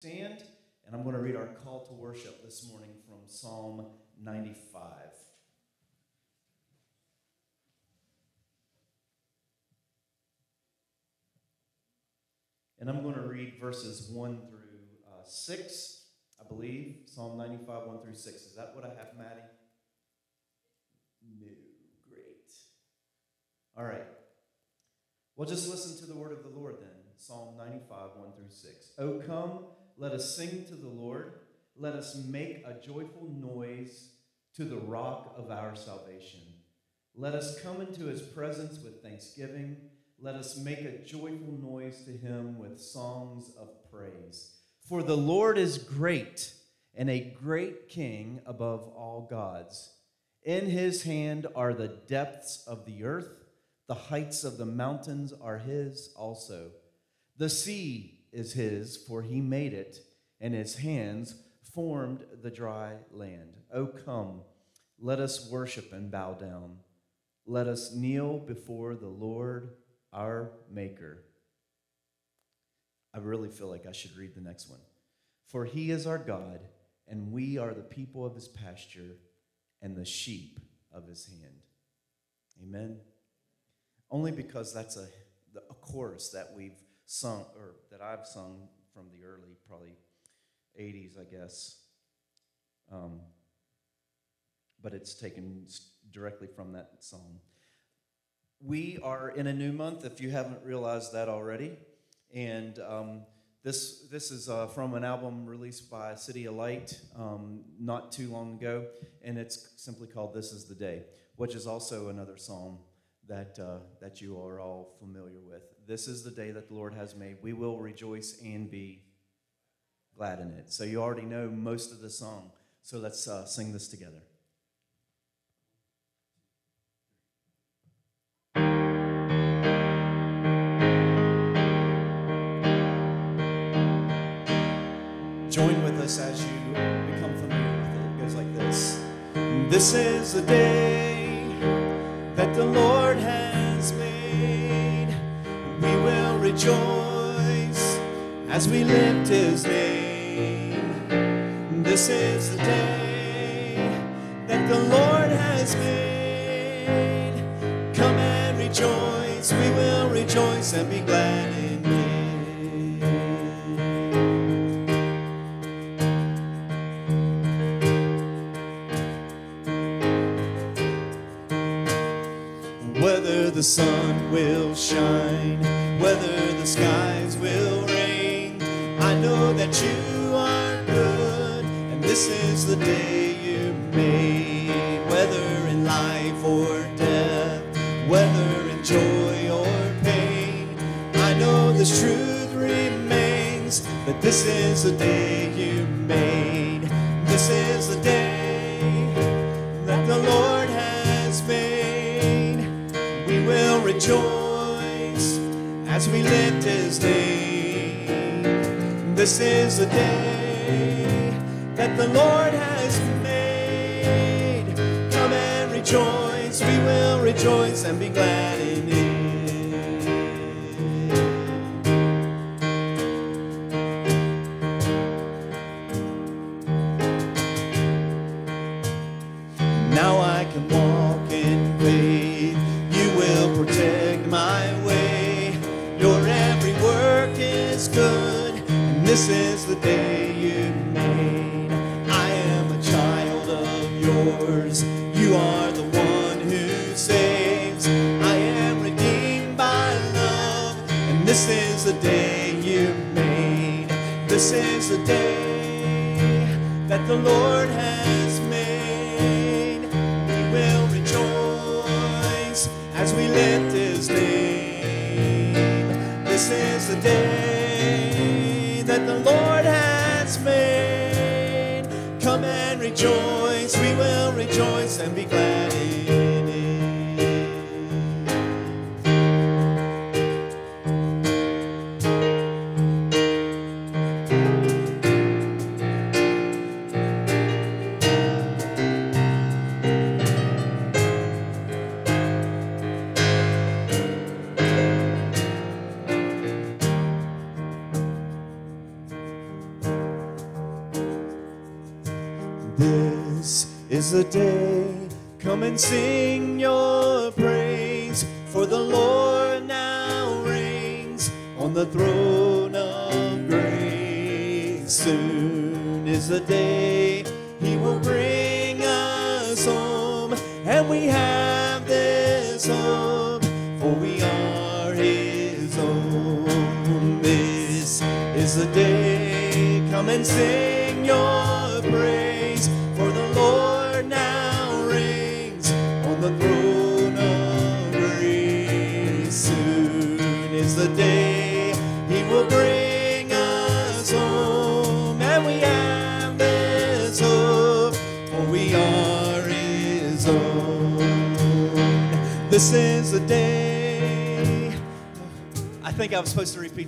stand, and I'm going to read our call to worship this morning from Psalm 95. And I'm going to read verses 1 through uh, 6, I believe. Psalm 95, 1 through 6. Is that what I have, Maddie? No. Great. All right. Well, just listen to the word of the Lord then. Psalm 95, 1 through 6. Oh, come, let us sing to the Lord. Let us make a joyful noise to the rock of our salvation. Let us come into his presence with thanksgiving. Let us make a joyful noise to him with songs of praise. For the Lord is great and a great king above all gods. In his hand are the depths of the earth, the heights of the mountains are his also. The sea is his, for he made it, and his hands formed the dry land. Oh, come, let us worship and bow down. Let us kneel before the Lord our Maker. I really feel like I should read the next one. For he is our God, and we are the people of his pasture and the sheep of his hand. Amen. Only because that's a, a chorus that we've sung, or that I've sung from the early, probably 80s, I guess. Um, but it's taken directly from that song. We are in a new month, if you haven't realized that already. And um, this, this is uh, from an album released by CityAlight um, not too long ago, and it's simply called This Is the Day, which is also another psalm that, uh, that you are all familiar with. This is the day that the Lord has made. We will rejoice and be glad in it. So you already know most of the song. So let's uh, sing this together. Join with us as you become familiar with it. It goes like this This is the day that the Lord has made. We will rejoice as we lift his name. This is the day that the Lord has made. Come and rejoice. We will rejoice and be glad in it. The sun will shine, whether the skies will rain, I know that you are good, and this is the day you made. Whether in life or death, whether in joy or pain, I know this truth remains that this is the day you made. This is the day we lift his name. This is the day that the Lord has made. Come and rejoice. We will rejoice and be glad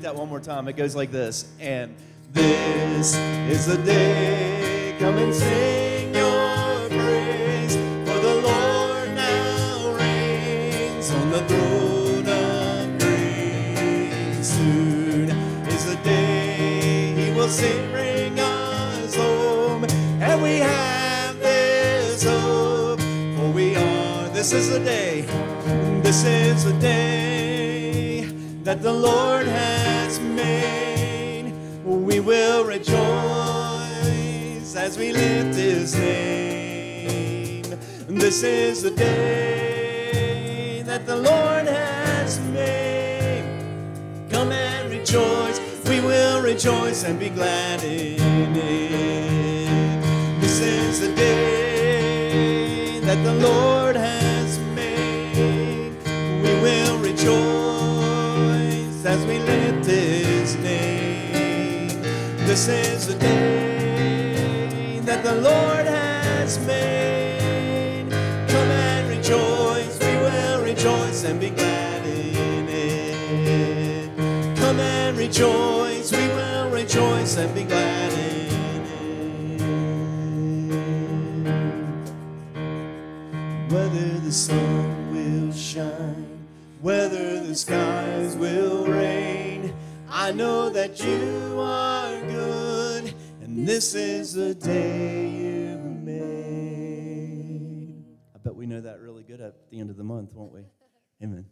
repeat that one more time. It goes like this. And this is the day. Come and sing your praise. For the Lord now reigns on the throne of grace. Soon is the day he will sing, bring us home. And we have this hope. For we are, this is the day. This is the day that the Lord has made. We will rejoice as we lift his name. This is the day that the Lord has made. Come and rejoice. We will rejoice and be glad in it. This is the day that the Lord has made. We will rejoice This is the day that the Lord has made. Come and rejoice. We will rejoice and be glad in it. Come and rejoice. We will rejoice and be glad in it. Whether the sun will shine, whether the skies will rain, I know that you are this is the day you made. I bet we know that really good at the end of the month, won't we? Amen.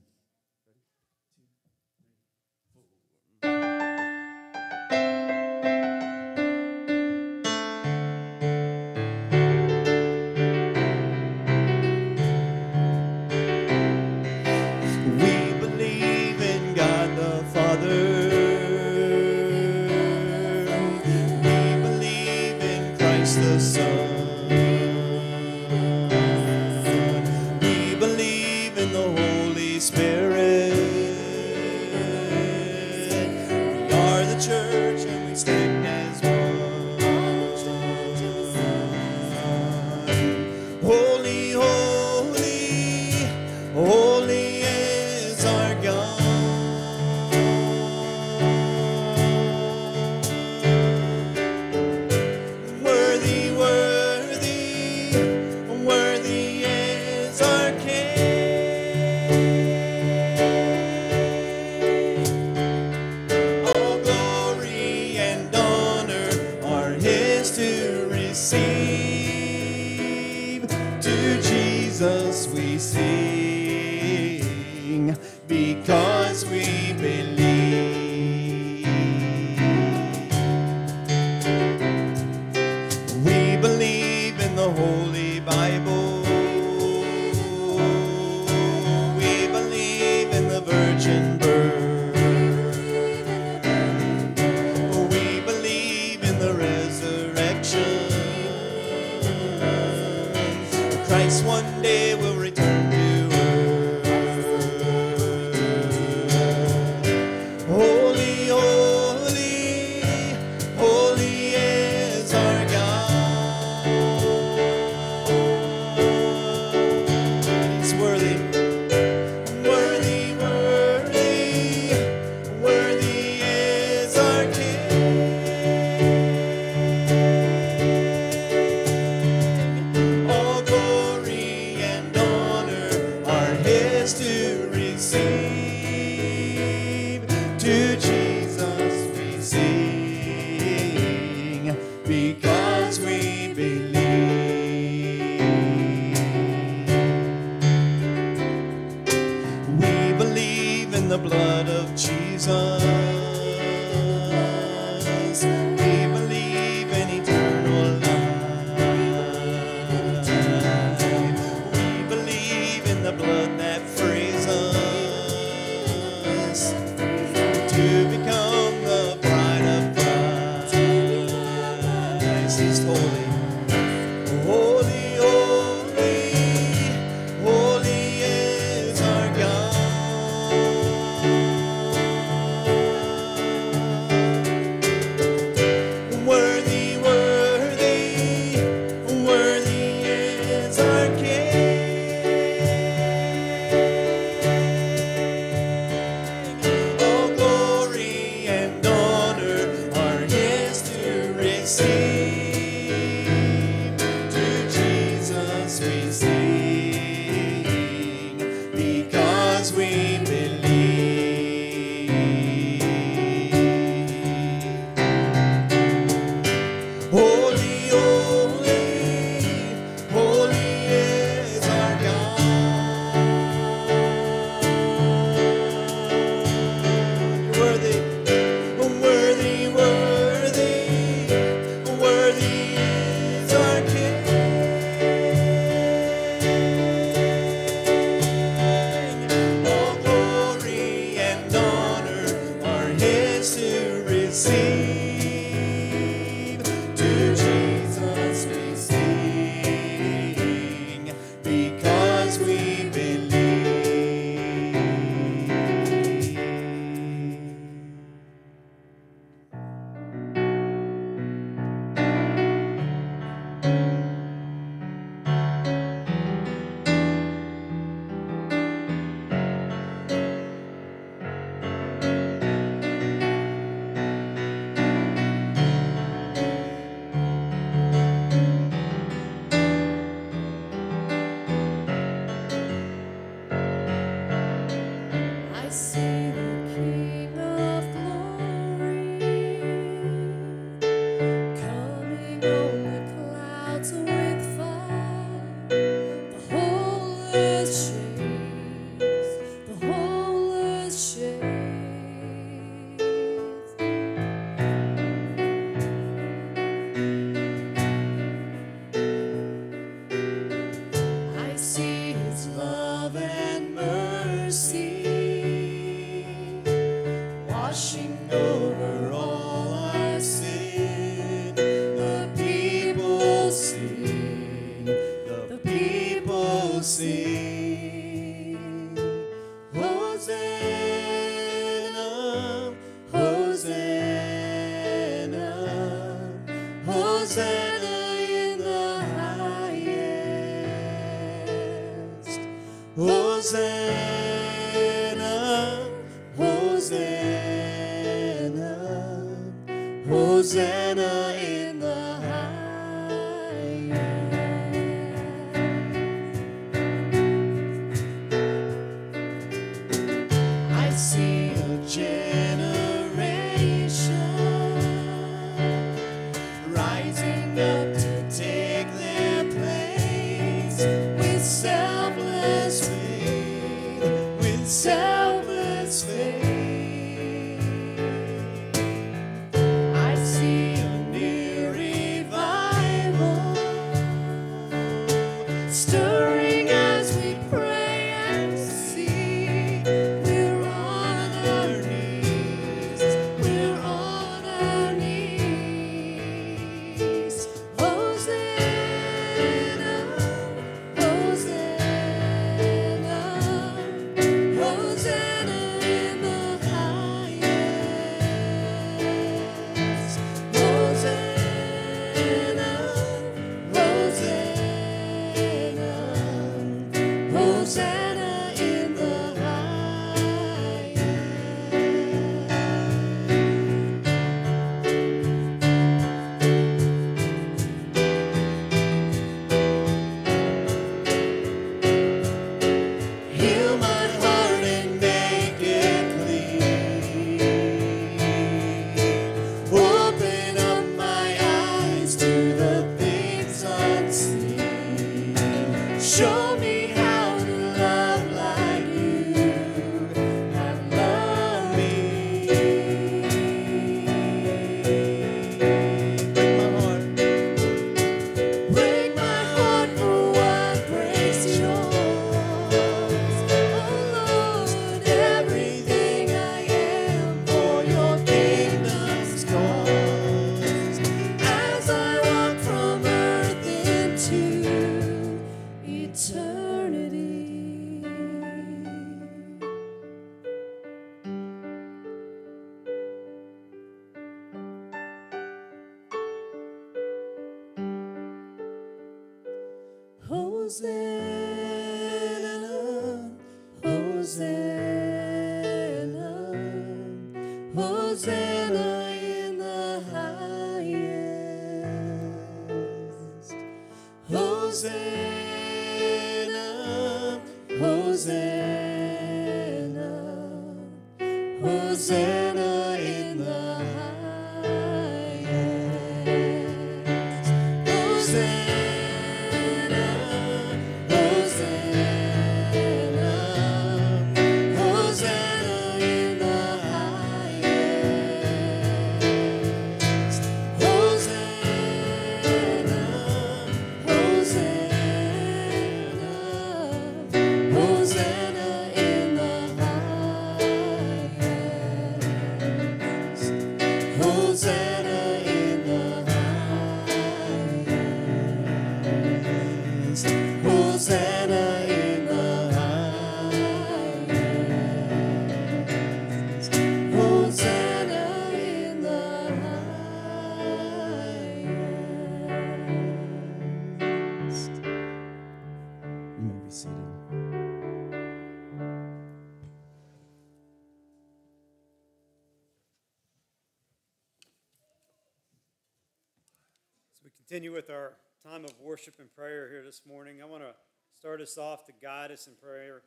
Continue with our time of worship and prayer here this morning. I want to start us off to guide us in prayer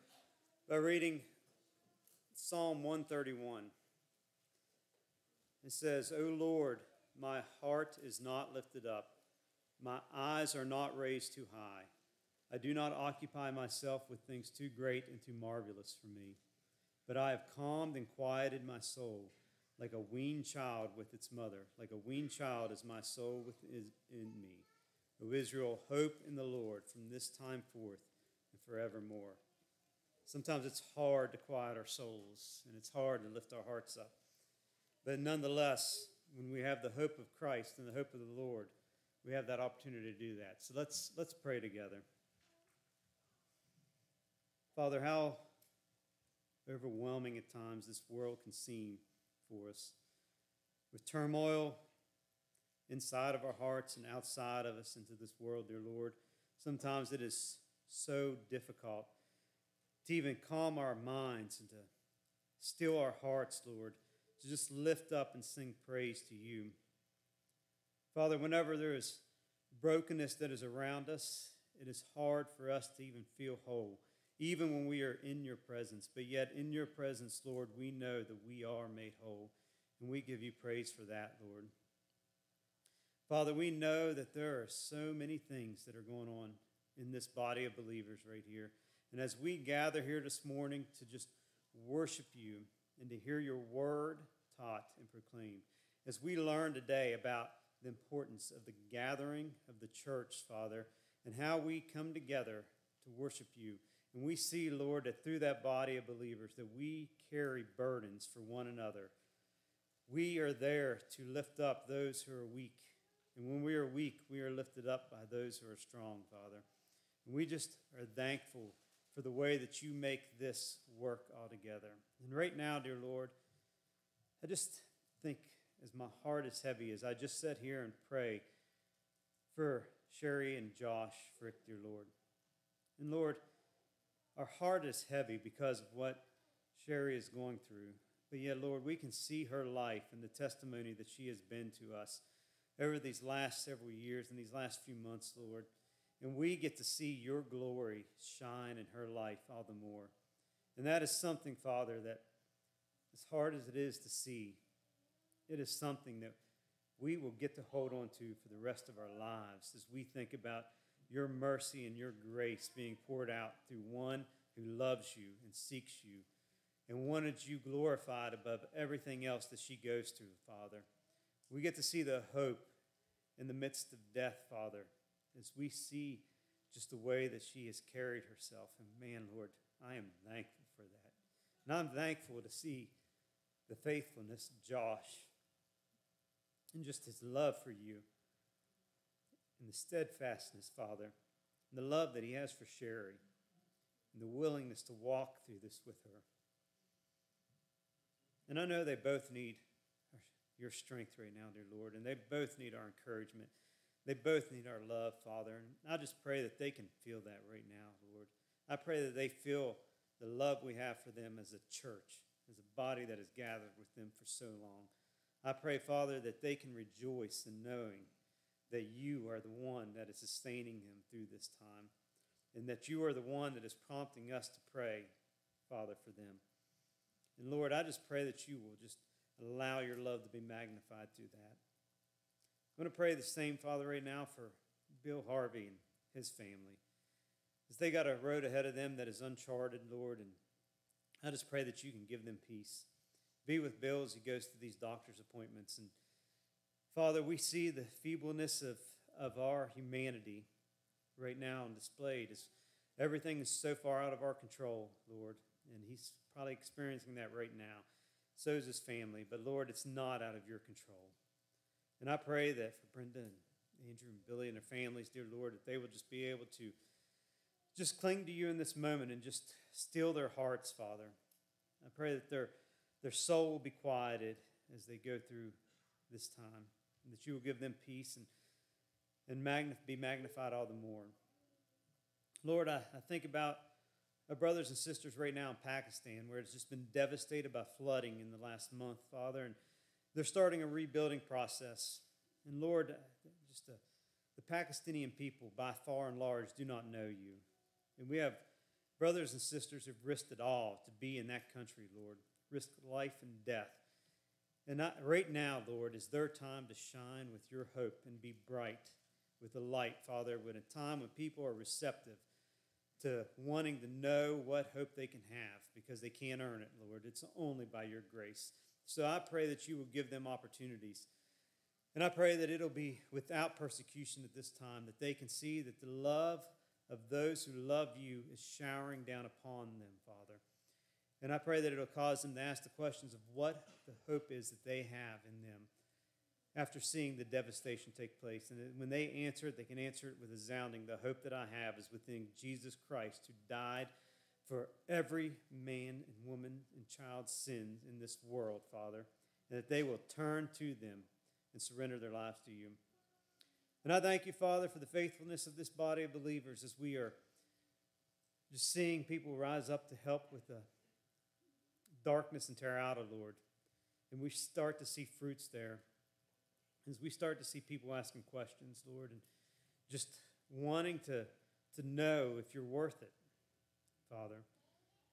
by reading Psalm 131. It says, O Lord, my heart is not lifted up, my eyes are not raised too high. I do not occupy myself with things too great and too marvelous for me, but I have calmed and quieted my soul like a weaned child with its mother. Like a weaned child is my soul within me. O Israel, hope in the Lord from this time forth and forevermore. Sometimes it's hard to quiet our souls and it's hard to lift our hearts up. But nonetheless, when we have the hope of Christ and the hope of the Lord, we have that opportunity to do that. So let's let's pray together. Father, how overwhelming at times this world can seem us. With turmoil inside of our hearts and outside of us into this world, dear Lord, sometimes it is so difficult to even calm our minds and to still our hearts, Lord, to just lift up and sing praise to you. Father, whenever there is brokenness that is around us, it is hard for us to even feel whole even when we are in your presence. But yet, in your presence, Lord, we know that we are made whole. And we give you praise for that, Lord. Father, we know that there are so many things that are going on in this body of believers right here. And as we gather here this morning to just worship you and to hear your word taught and proclaimed, as we learn today about the importance of the gathering of the church, Father, and how we come together to worship you and we see, Lord, that through that body of believers that we carry burdens for one another. We are there to lift up those who are weak. And when we are weak, we are lifted up by those who are strong, Father. And we just are thankful for the way that you make this work all together. And right now, dear Lord, I just think as my heart is heavy, as I just sit here and pray for Sherry and Josh Frick, dear Lord. And Lord, our heart is heavy because of what Sherry is going through. But yet, Lord, we can see her life and the testimony that she has been to us over these last several years and these last few months, Lord. And we get to see your glory shine in her life all the more. And that is something, Father, that as hard as it is to see, it is something that we will get to hold on to for the rest of our lives as we think about your mercy and your grace being poured out through one who loves you and seeks you and wanted you glorified above everything else that she goes through, Father. We get to see the hope in the midst of death, Father, as we see just the way that she has carried herself. And man, Lord, I am thankful for that. And I'm thankful to see the faithfulness of Josh and just his love for you and the steadfastness, Father, and the love that He has for Sherry, and the willingness to walk through this with her. And I know they both need your strength right now, dear Lord, and they both need our encouragement. They both need our love, Father. And I just pray that they can feel that right now, Lord. I pray that they feel the love we have for them as a church, as a body that has gathered with them for so long. I pray, Father, that they can rejoice in knowing that you are the one that is sustaining them through this time, and that you are the one that is prompting us to pray, Father, for them. And Lord, I just pray that you will just allow your love to be magnified through that. I'm going to pray the same, Father, right now for Bill Harvey and his family. As they got a road ahead of them that is uncharted, Lord, and I just pray that you can give them peace. Be with Bill as he goes to these doctor's appointments. And Father, we see the feebleness of, of our humanity right now and displayed as everything is so far out of our control, Lord. And he's probably experiencing that right now. So is his family. But Lord, it's not out of your control. And I pray that for Brenda and Andrew and Billy and their families, dear Lord, that they will just be able to just cling to you in this moment and just still their hearts, Father. I pray that their, their soul will be quieted as they go through this time, and that you will give them peace and, and magnif- be magnified all the more. Lord, I, I think about our brothers and sisters right now in Pakistan, where it's just been devastated by flooding in the last month, Father, and they're starting a rebuilding process. And Lord, just the, the Pakistani people, by far and large, do not know you. And we have brothers and sisters who've risked it all to be in that country, Lord, risked life and death. And right now, Lord, is their time to shine with your hope and be bright with the light, Father, when a time when people are receptive to wanting to know what hope they can have because they can't earn it, Lord. It's only by your grace. So I pray that you will give them opportunities. And I pray that it'll be without persecution at this time, that they can see that the love of those who love you is showering down upon them, Father. And I pray that it'll cause them to ask the questions of what the hope is that they have in them after seeing the devastation take place. And when they answer it, they can answer it with a sounding the hope that I have is within Jesus Christ, who died for every man and woman and child's sins in this world, Father, and that they will turn to them and surrender their lives to you. And I thank you, Father, for the faithfulness of this body of believers as we are just seeing people rise up to help with the darkness and terror out of, Lord. And we start to see fruits there. As we start to see people asking questions, Lord, and just wanting to, to know if you're worth it, Father.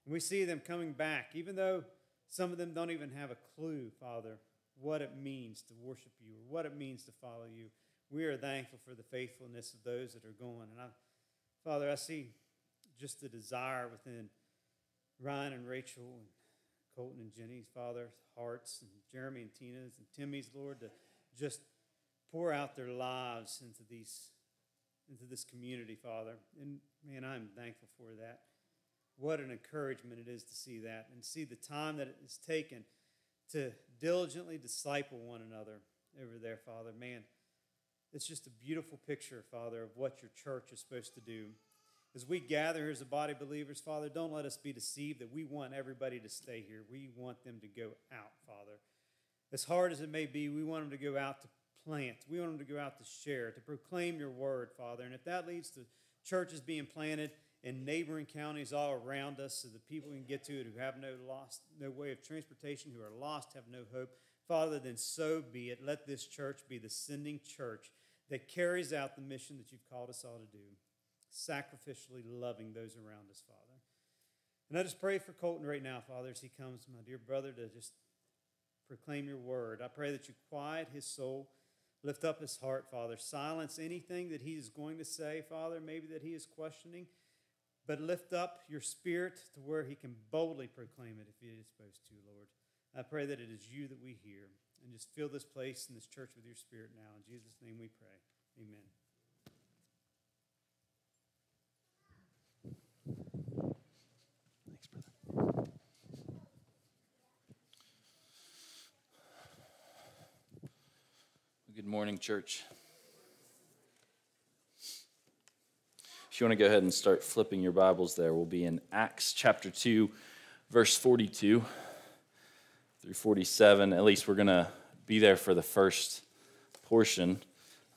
And we see them coming back, even though some of them don't even have a clue, Father, what it means to worship you or what it means to follow you we are thankful for the faithfulness of those that are going. And I, Father, I see just the desire within Ryan and Rachel and Colten and Jenny's, Father, hearts, and Jeremy and Tina's and Timmy's, Lord, to just pour out their lives into these into this community, Father. And man, I'm thankful for that. What an encouragement it is to see that and see the time that it is taken to diligently disciple one another over there, Father. Man, it's just a beautiful picture, Father, of what your church is supposed to do. As we gather here as a body of believers, Father, don't let us be deceived that we want everybody to stay here. We want them to go out, Father. As hard as it may be, we want them to go out to plant. We want them to go out to share, to proclaim your word, Father. And if that leads to churches being planted in neighboring counties all around us so that people can get to it who have no lost, no way of transportation, who are lost, have no hope, Father, then so be it. Let this church be the sending church that carries out the mission that you've called us all to do, sacrificially loving those around us, Father. And I just pray for Colten right now, Father, as he comes, my dear brother, to just proclaim your word. I pray that you quiet his soul, lift up his heart, Father. Silence anything that he is going to say, Father, maybe that he is questioning, but lift up your spirit to where he can boldly proclaim it if he is supposed to, Lord. I pray that it is you that we hear and just fill this place and this church with your spirit now. In Jesus' name we pray. Amen. Thanks, brother. Good morning, church. If you want to go ahead and start flipping your Bibles there, we'll be in Acts chapter 2, verse 42 through 47. At least we're going to be there for the first portion.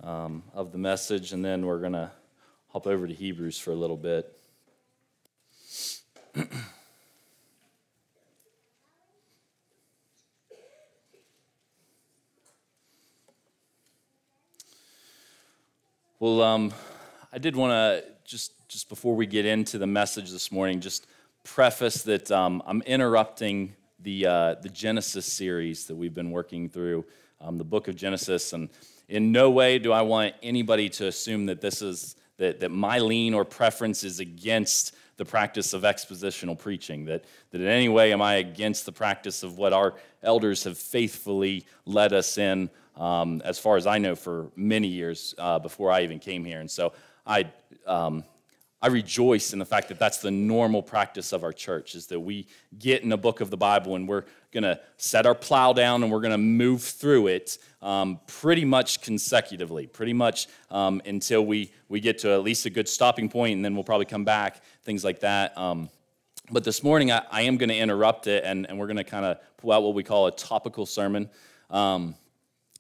um, of the message, and then we're going to hop over to Hebrews for a little bit. well, um, I did want to just just before we get into the message this morning, just preface that um, I'm interrupting the uh, the Genesis series that we've been working through, um, the book of Genesis, and in no way do I want anybody to assume that this is that, that my lean or preference is against the practice of expositional preaching, that, that in any way am I against the practice of what our elders have faithfully led us in, um, as far as I know, for many years uh, before I even came here. And so I, um, I rejoice in the fact that that's the normal practice of our church is that we get in a book of the Bible and we're going to set our plow down and we're going to move through it um, pretty much consecutively, pretty much um, until we, we get to at least a good stopping point and then we'll probably come back, things like that. Um, but this morning I, I am going to interrupt it and, and we're going to kind of pull out what we call a topical sermon. Um,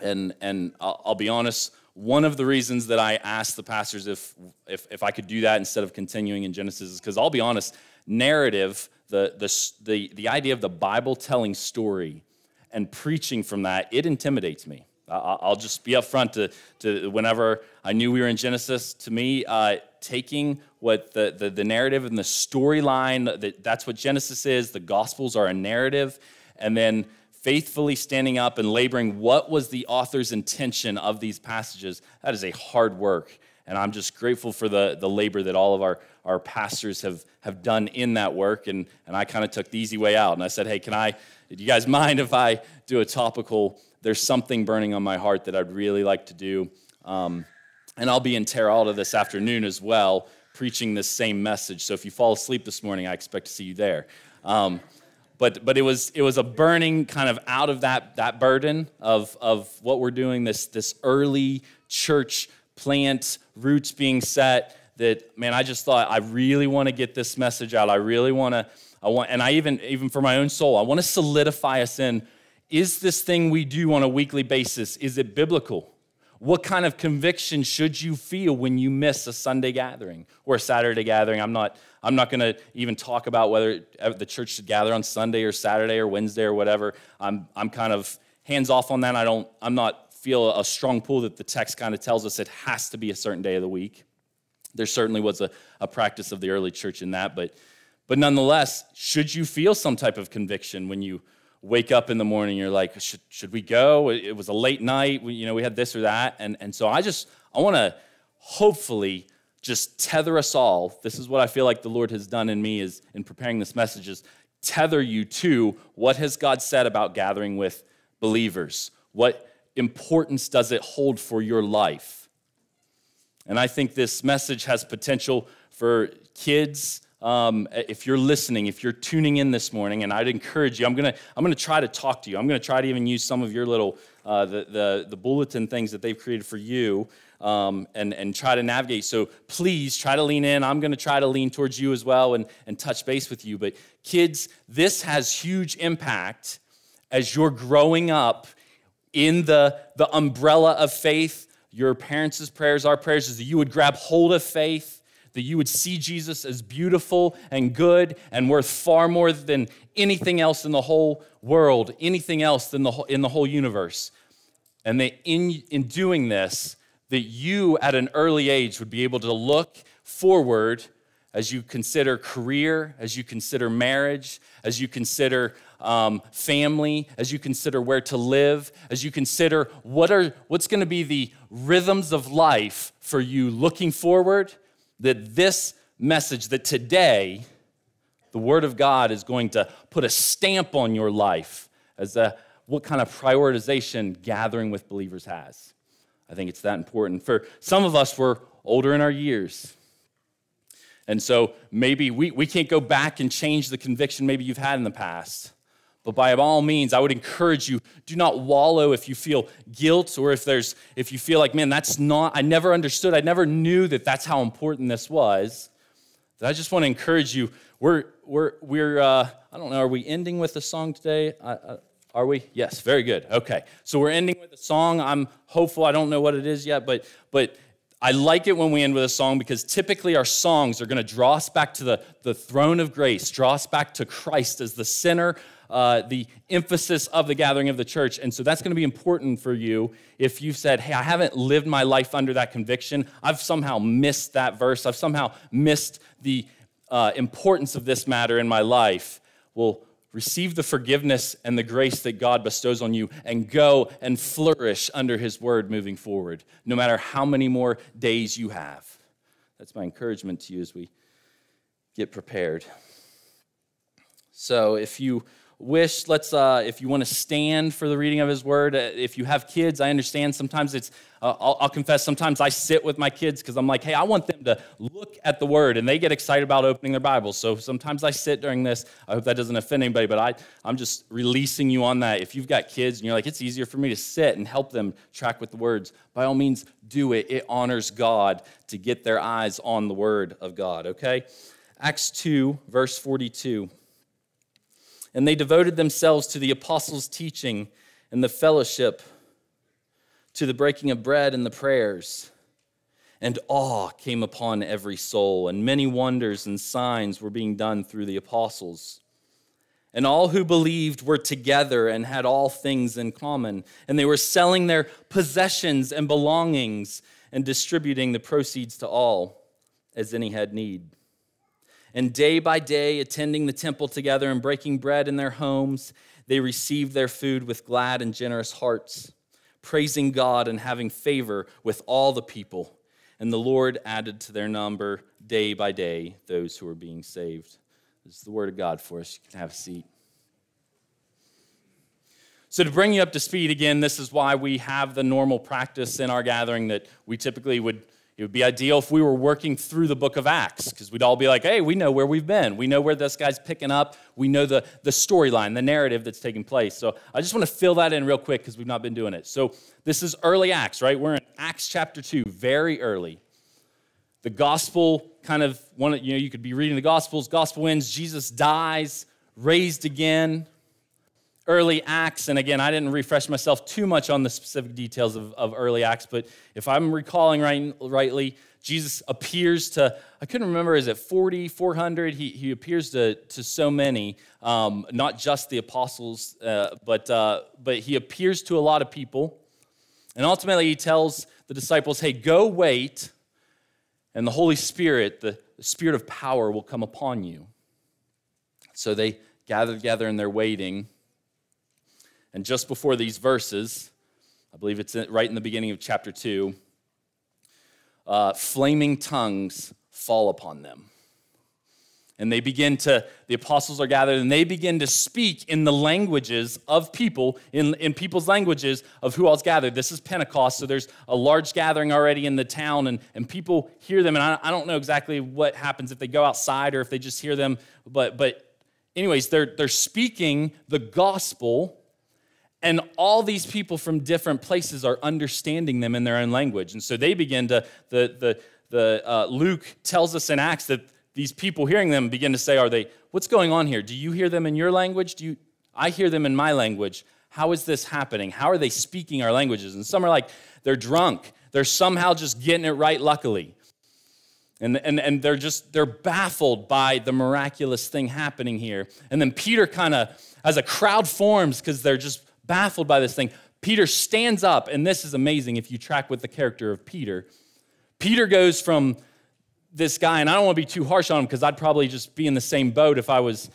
and and I'll, I'll be honest, one of the reasons that I asked the pastors if, if, if I could do that instead of continuing in Genesis is because I'll be honest, narrative, the, the, the, the idea of the Bible telling story and preaching from that, it intimidates me. I'll just be upfront to, to whenever I knew we were in Genesis, to me, uh, taking what the, the, the narrative and the storyline, that, that's what Genesis is, the Gospels are a narrative, and then faithfully standing up and laboring what was the author's intention of these passages, that is a hard work. And I'm just grateful for the, the labor that all of our, our pastors have, have done in that work. And, and I kind of took the easy way out. And I said, hey, can I, do you guys mind if I do a topical? There's something burning on my heart that I'd really like to do. Um, and I'll be in Terra Alta this afternoon as well, preaching this same message. So if you fall asleep this morning, I expect to see you there. Um, but but it was it was a burning kind of out of that that burden of of what we're doing this this early church plant roots being set that man I just thought I really want to get this message out I really want to I want and I even even for my own soul I want to solidify us in is this thing we do on a weekly basis is it biblical what kind of conviction should you feel when you miss a Sunday gathering or a Saturday gathering? I'm not, I'm not going to even talk about whether the church should gather on Sunday or Saturday or Wednesday or whatever. I'm, I'm kind of hands off on that. I don't, I'm not feel a strong pull that the text kind of tells us it has to be a certain day of the week. There certainly was a, a practice of the early church in that, but, but nonetheless, should you feel some type of conviction when you wake up in the morning, you're like, should, should we go? It was a late night. We, you know, we had this or that. And, and so I just, I want to hopefully just tether us all. This is what I feel like the Lord has done in me is in preparing this message is tether you to what has God said about gathering with believers? What importance does it hold for your life? And I think this message has potential for kids, um, if you're listening, if you're tuning in this morning, and I'd encourage you, I'm gonna, I'm gonna try to talk to you. I'm gonna try to even use some of your little, uh, the, the, the bulletin things that they've created for you um, and, and try to navigate. So please try to lean in. I'm gonna try to lean towards you as well and, and touch base with you. But kids, this has huge impact as you're growing up in the, the umbrella of faith. Your parents' prayers, our prayers, is that you would grab hold of faith that you would see Jesus as beautiful and good and worth far more than anything else in the whole world, anything else than the in the whole universe. And that in, in doing this, that you at an early age would be able to look forward as you consider career, as you consider marriage, as you consider um, family, as you consider where to live, as you consider what are, what's going to be the rhythms of life for you looking forward that this message, that today, the Word of God is going to put a stamp on your life as a, what kind of prioritization gathering with believers has. I think it's that important. For some of us, we're older in our years. And so maybe we, we can't go back and change the conviction maybe you've had in the past. But by all means, I would encourage you do not wallow if you feel guilt or if there's if you feel like, man, that's not I never understood. I never knew that that's how important this was. That I just want to encourage you. We're we're we're uh, I don't know. Are we ending with a song today? I, I, Are we? Yes, very good. Okay. So we're ending with a song. I'm hopeful. I don't know what it is yet, but but I like it when we end with a song because typically our songs are going to draw us back to the, the throne of grace, draw us back to Christ as the center, uh, the emphasis of the gathering of the church. And so that's going to be important for you if you've said, hey, I haven't lived my life under that conviction. I've somehow missed that verse. I've somehow missed the uh, importance of this matter in my life. Well, receive the forgiveness and the grace that God bestows on you, and go and flourish under His word moving forward, no matter how many more days you have. That's my encouragement to you as we get prepared. So, if you wish let's uh, if you want to stand for the reading of his word uh, if you have kids i understand sometimes it's uh, I'll, I'll, confess sometimes i sit with my kids because i'm like hey i want them to look at the word and they get excited about opening their bibles so sometimes i sit during this. I hope that doesn't offend anybody but I, i'm just releasing you on that. If you've got kids and you're like it's easier for me to sit and help them track with the words by all means do it. It honors god to get their eyes on the word of god okay? Acts 2 verse 42 and they devoted themselves to the apostles' teaching and the fellowship, to the breaking of bread and the prayers. And awe came upon every soul, and many wonders and signs were being done through the apostles. And all who believed were together and had all things in common. And they were selling their possessions and belongings and distributing the proceeds to all as any had need and day by day, attending the temple together and breaking bread in their homes, they received their food with glad and generous hearts, praising God and having favor with all the people. And the Lord added to their number day by day those who were being saved. This is the word of God for us. You can have a seat. So, to bring you up to speed again, this is why we have the normal practice in our gathering that we typically would it would be ideal if we were working through the book of Acts, because we'd all be like, hey, we know where we've been. We know where this guy's picking up. We know the, the storyline, the narrative that's taking place. So I just want to fill that in real quick because we've not been doing it. So this is early Acts, right? We're in Acts chapter 2, very early. The gospel kind of, one, you know, you could be reading the gospels, gospel ends, Jesus dies, raised again early Acts, and again, I didn't refresh myself too much on the specific details of, of early Acts, but if I'm recalling right, rightly, Jesus appears to, I couldn't remember, is it 40, 400? He, he appears to, to so many, um, not just the apostles, uh, but, uh, but he appears to a lot of people. And ultimately, he tells the disciples, hey, go wait, and the Holy Spirit, the, the Spirit of power, will come upon you. So they gather together and they're waiting. And just before these verses, I believe it's right in the beginning of chapter 2, uh, flaming tongues fall upon them. And they begin to, the apostles are gathered, and they begin to speak in the languages of people, in, in people's languages of who else gathered. This is Pentecost, so there's a large gathering already in the town, and, and people hear them. And I, I don't know exactly what happens if they go outside or if they just hear them, but, but anyways, they're, they're speaking the gospel and all these people from different places are understanding them in their own language. And so they begin to, the, the, the uh, Luke tells us in Acts that these people hearing them begin to say, Are they, what's going on here? Do you hear them in your language? Do you, I hear them in my language. How is this happening? How are they speaking our languages? And some are like, they're drunk. They're somehow just getting it right, luckily. And, and, and they're just, they're baffled by the miraculous thing happening here. And then Peter kind of, as a crowd forms, because they're just baffled by this thing. Peter stands up, and this is amazing if you track with the character of Peter. Peter goes from this guy, and I don't want to be too harsh on him because I'd probably just be in the same boat if I was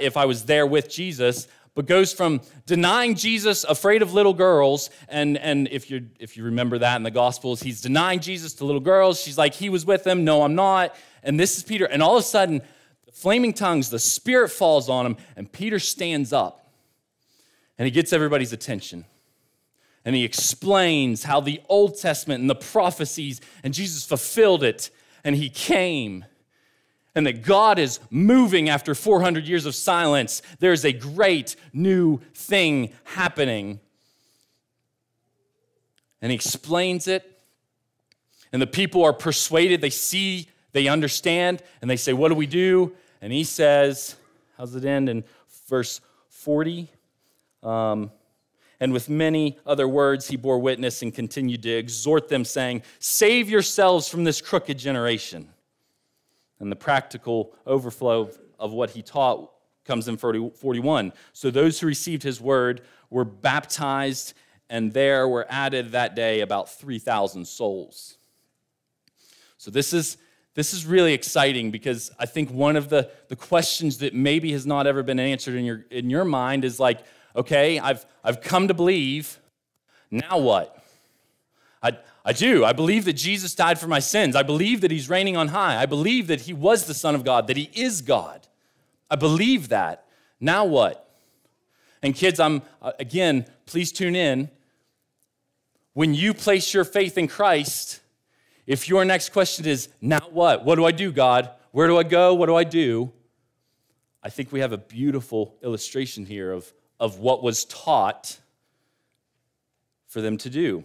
if I was there with Jesus, but goes from denying Jesus, afraid of little girls, and, and if, you if you remember that in the Gospels, he's denying Jesus to little girls. She's like, he was with them. No, I'm not. And this is Peter. And all of a sudden, the flaming tongues, the Spirit falls on him, and Peter stands up and he gets everybody's attention. And he explains how the Old Testament and the prophecies and Jesus fulfilled it and he came. And that God is moving after 400 years of silence. There's a great new thing happening. And he explains it. And the people are persuaded. They see, they understand, and they say, What do we do? And he says, How's it end in verse 40? Um, and with many other words, he bore witness and continued to exhort them, saying, Save yourselves from this crooked generation. And the practical overflow of what he taught comes in 41. So those who received his word were baptized, and there were added that day about 3,000 souls. So this is this is really exciting because I think one of the, the questions that maybe has not ever been answered in your, in your mind is like, okay, I've, I've come to believe, now what? I, I do. I believe that Jesus died for my sins. I believe that he's reigning on high. I believe that he was the Son of God, that he is God. I believe that. Now what? And kids, I'm, uh, again, please tune in. When you place your faith in Christ, if your next question is, now what? What do I do, God? Where do I go? What do I do? I think we have a beautiful illustration here of, of what was taught for them to do.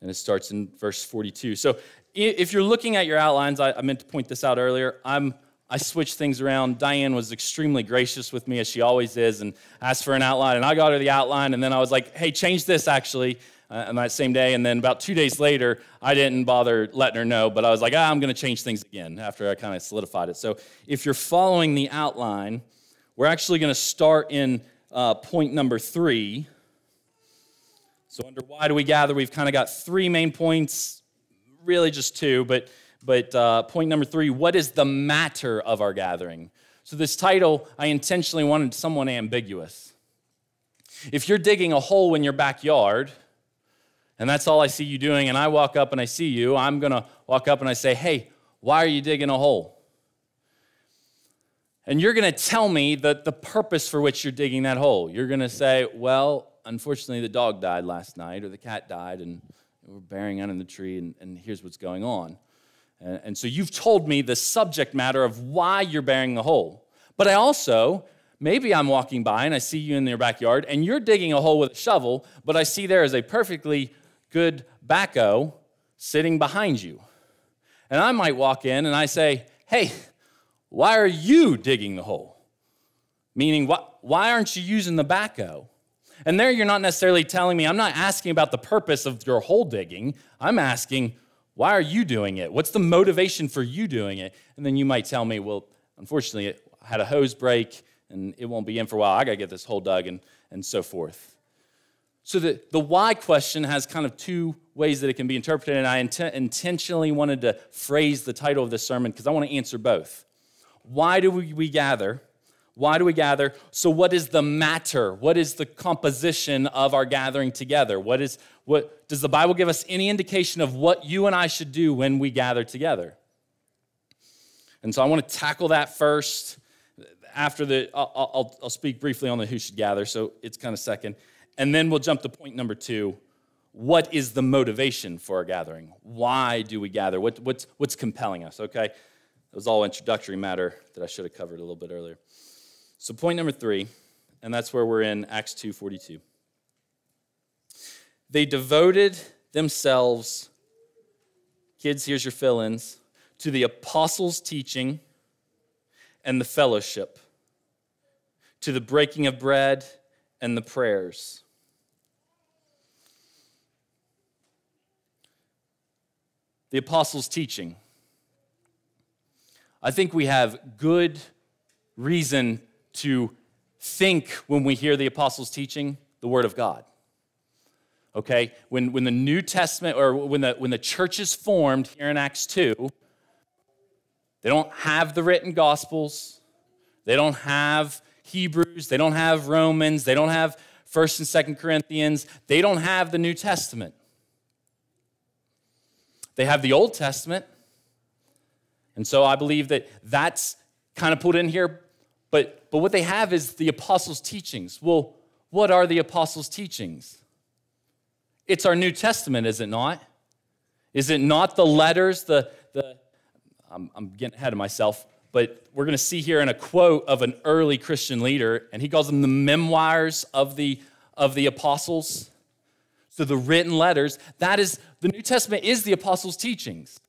And it starts in verse 42. So if you're looking at your outlines, I, meant to point this out earlier. I'm, I switched things around. Diane was extremely gracious with me, as she always is, and asked for an outline. And I got her the outline, and then I was like, hey, change this actually uh, on that same day. And then about two days later, I didn't bother letting her know, but I was like, ah, I'm going to change things again after I kind of solidified it. So if you're following the outline, we're actually going to start in uh, point number three. So under why do we gather, we've kind of got three main points, really just two, but but uh, point number three, what is the matter of our gathering? So this title, I intentionally wanted someone ambiguous. If you're digging a hole in your backyard, and that's all I see you doing, and I walk up and I see you, I'm gonna walk up and I say, Hey, why are you digging a hole? And you're gonna tell me that the purpose for which you're digging that hole. You're gonna say, Well, unfortunately, the dog died last night, or the cat died, and we're burying under the tree, and, and here's what's going on. And, and so you've told me the subject matter of why you're burying the hole. But I also Maybe I'm walking by and I see you in your backyard and you're digging a hole with a shovel, but I see there is a perfectly good backhoe sitting behind you. And I might walk in and I say, Hey, why are you digging the hole? Meaning, why aren't you using the backhoe? And there you're not necessarily telling me, I'm not asking about the purpose of your hole digging. I'm asking, why are you doing it? What's the motivation for you doing it? And then you might tell me, well, unfortunately, I had a hose break and it won't be in for a while. I got to get this hole dug and, and so forth. So the, the why question has kind of two ways that it can be interpreted, and I int- intentionally wanted to phrase the title of this sermon because I want to answer both. Why do we, gather? Why do we gather? So, what is the matter? What is the composition of our gathering together? What is what does the Bible give us any indication of what you and I should do when we gather together? And so I want to tackle that first. After the, I'll, I'll, I'll speak briefly on the who should gather, so it's kind of second. And then we'll jump to point number two. What is the motivation for our gathering? Why do we gather? What, what's, what's compelling us? Okay, that was all introductory matter that I should have covered a little bit earlier. So point number three, and that's where we're in Acts 2.42. They devoted themselves, kids, here's your fill-ins, to the apostles' teaching and the fellowship, to the breaking of bread and the prayers. the apostles' teaching. I think we have good reason to think when we hear the apostles' teaching the Word of God. Okay? When, when the New Testament or when the, when the church is formed here in Acts 2, they don't have the written Gospels, they don't have Hebrews, they don't have Romans, they don't have 1st and 2nd Corinthians, they don't have the New Testament. They have the Old Testament. And so I believe that that's kind of put in here. But, but what they have is the apostles' teachings. Well, what are the apostles' teachings? It's our New Testament, is it not? Is it not the letters, the, the I'm, I'm getting ahead of myself, but we're going to see here in a quote of an early Christian leader, and he calls them the memoirs of the, of the apostles. So the written letters, that is, the New Testament is the apostles' teachings.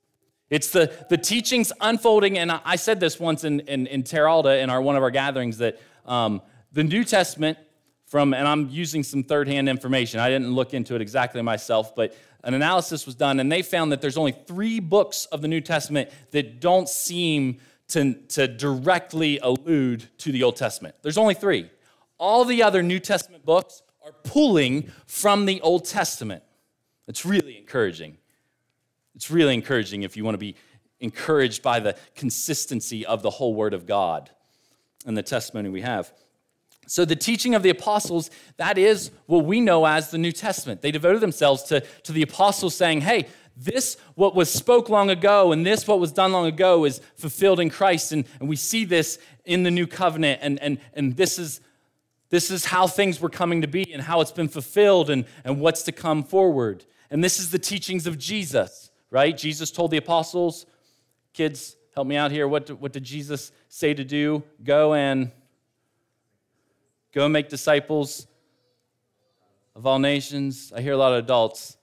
It's the, the teachings unfolding, and I said this once in, in, in Terra Alta in our, one of our gatherings that um, the New Testament from, and I'm using some third hand information. I didn't look into it exactly myself, but an analysis was done, and they found that there's only three books of the New Testament that don't seem to, to directly allude to the Old Testament. There's only three. All the other New Testament books are pulling from the Old Testament. It's really encouraging. It's really encouraging if you want to be encouraged by the consistency of the whole Word of God and the testimony we have. So, the teaching of the apostles, that is what we know as the New Testament. They devoted themselves to, to the apostles saying, hey, this, what was spoke long ago, and this, what was done long ago, is fulfilled in Christ. And, and we see this in the new covenant. And, and, and this, is, this is how things were coming to be, and how it's been fulfilled, and, and what's to come forward. And this is the teachings of Jesus, right? Jesus told the apostles, kids, help me out here. What, what did Jesus say to do? Go and go and make disciples of all nations. I hear a lot of adults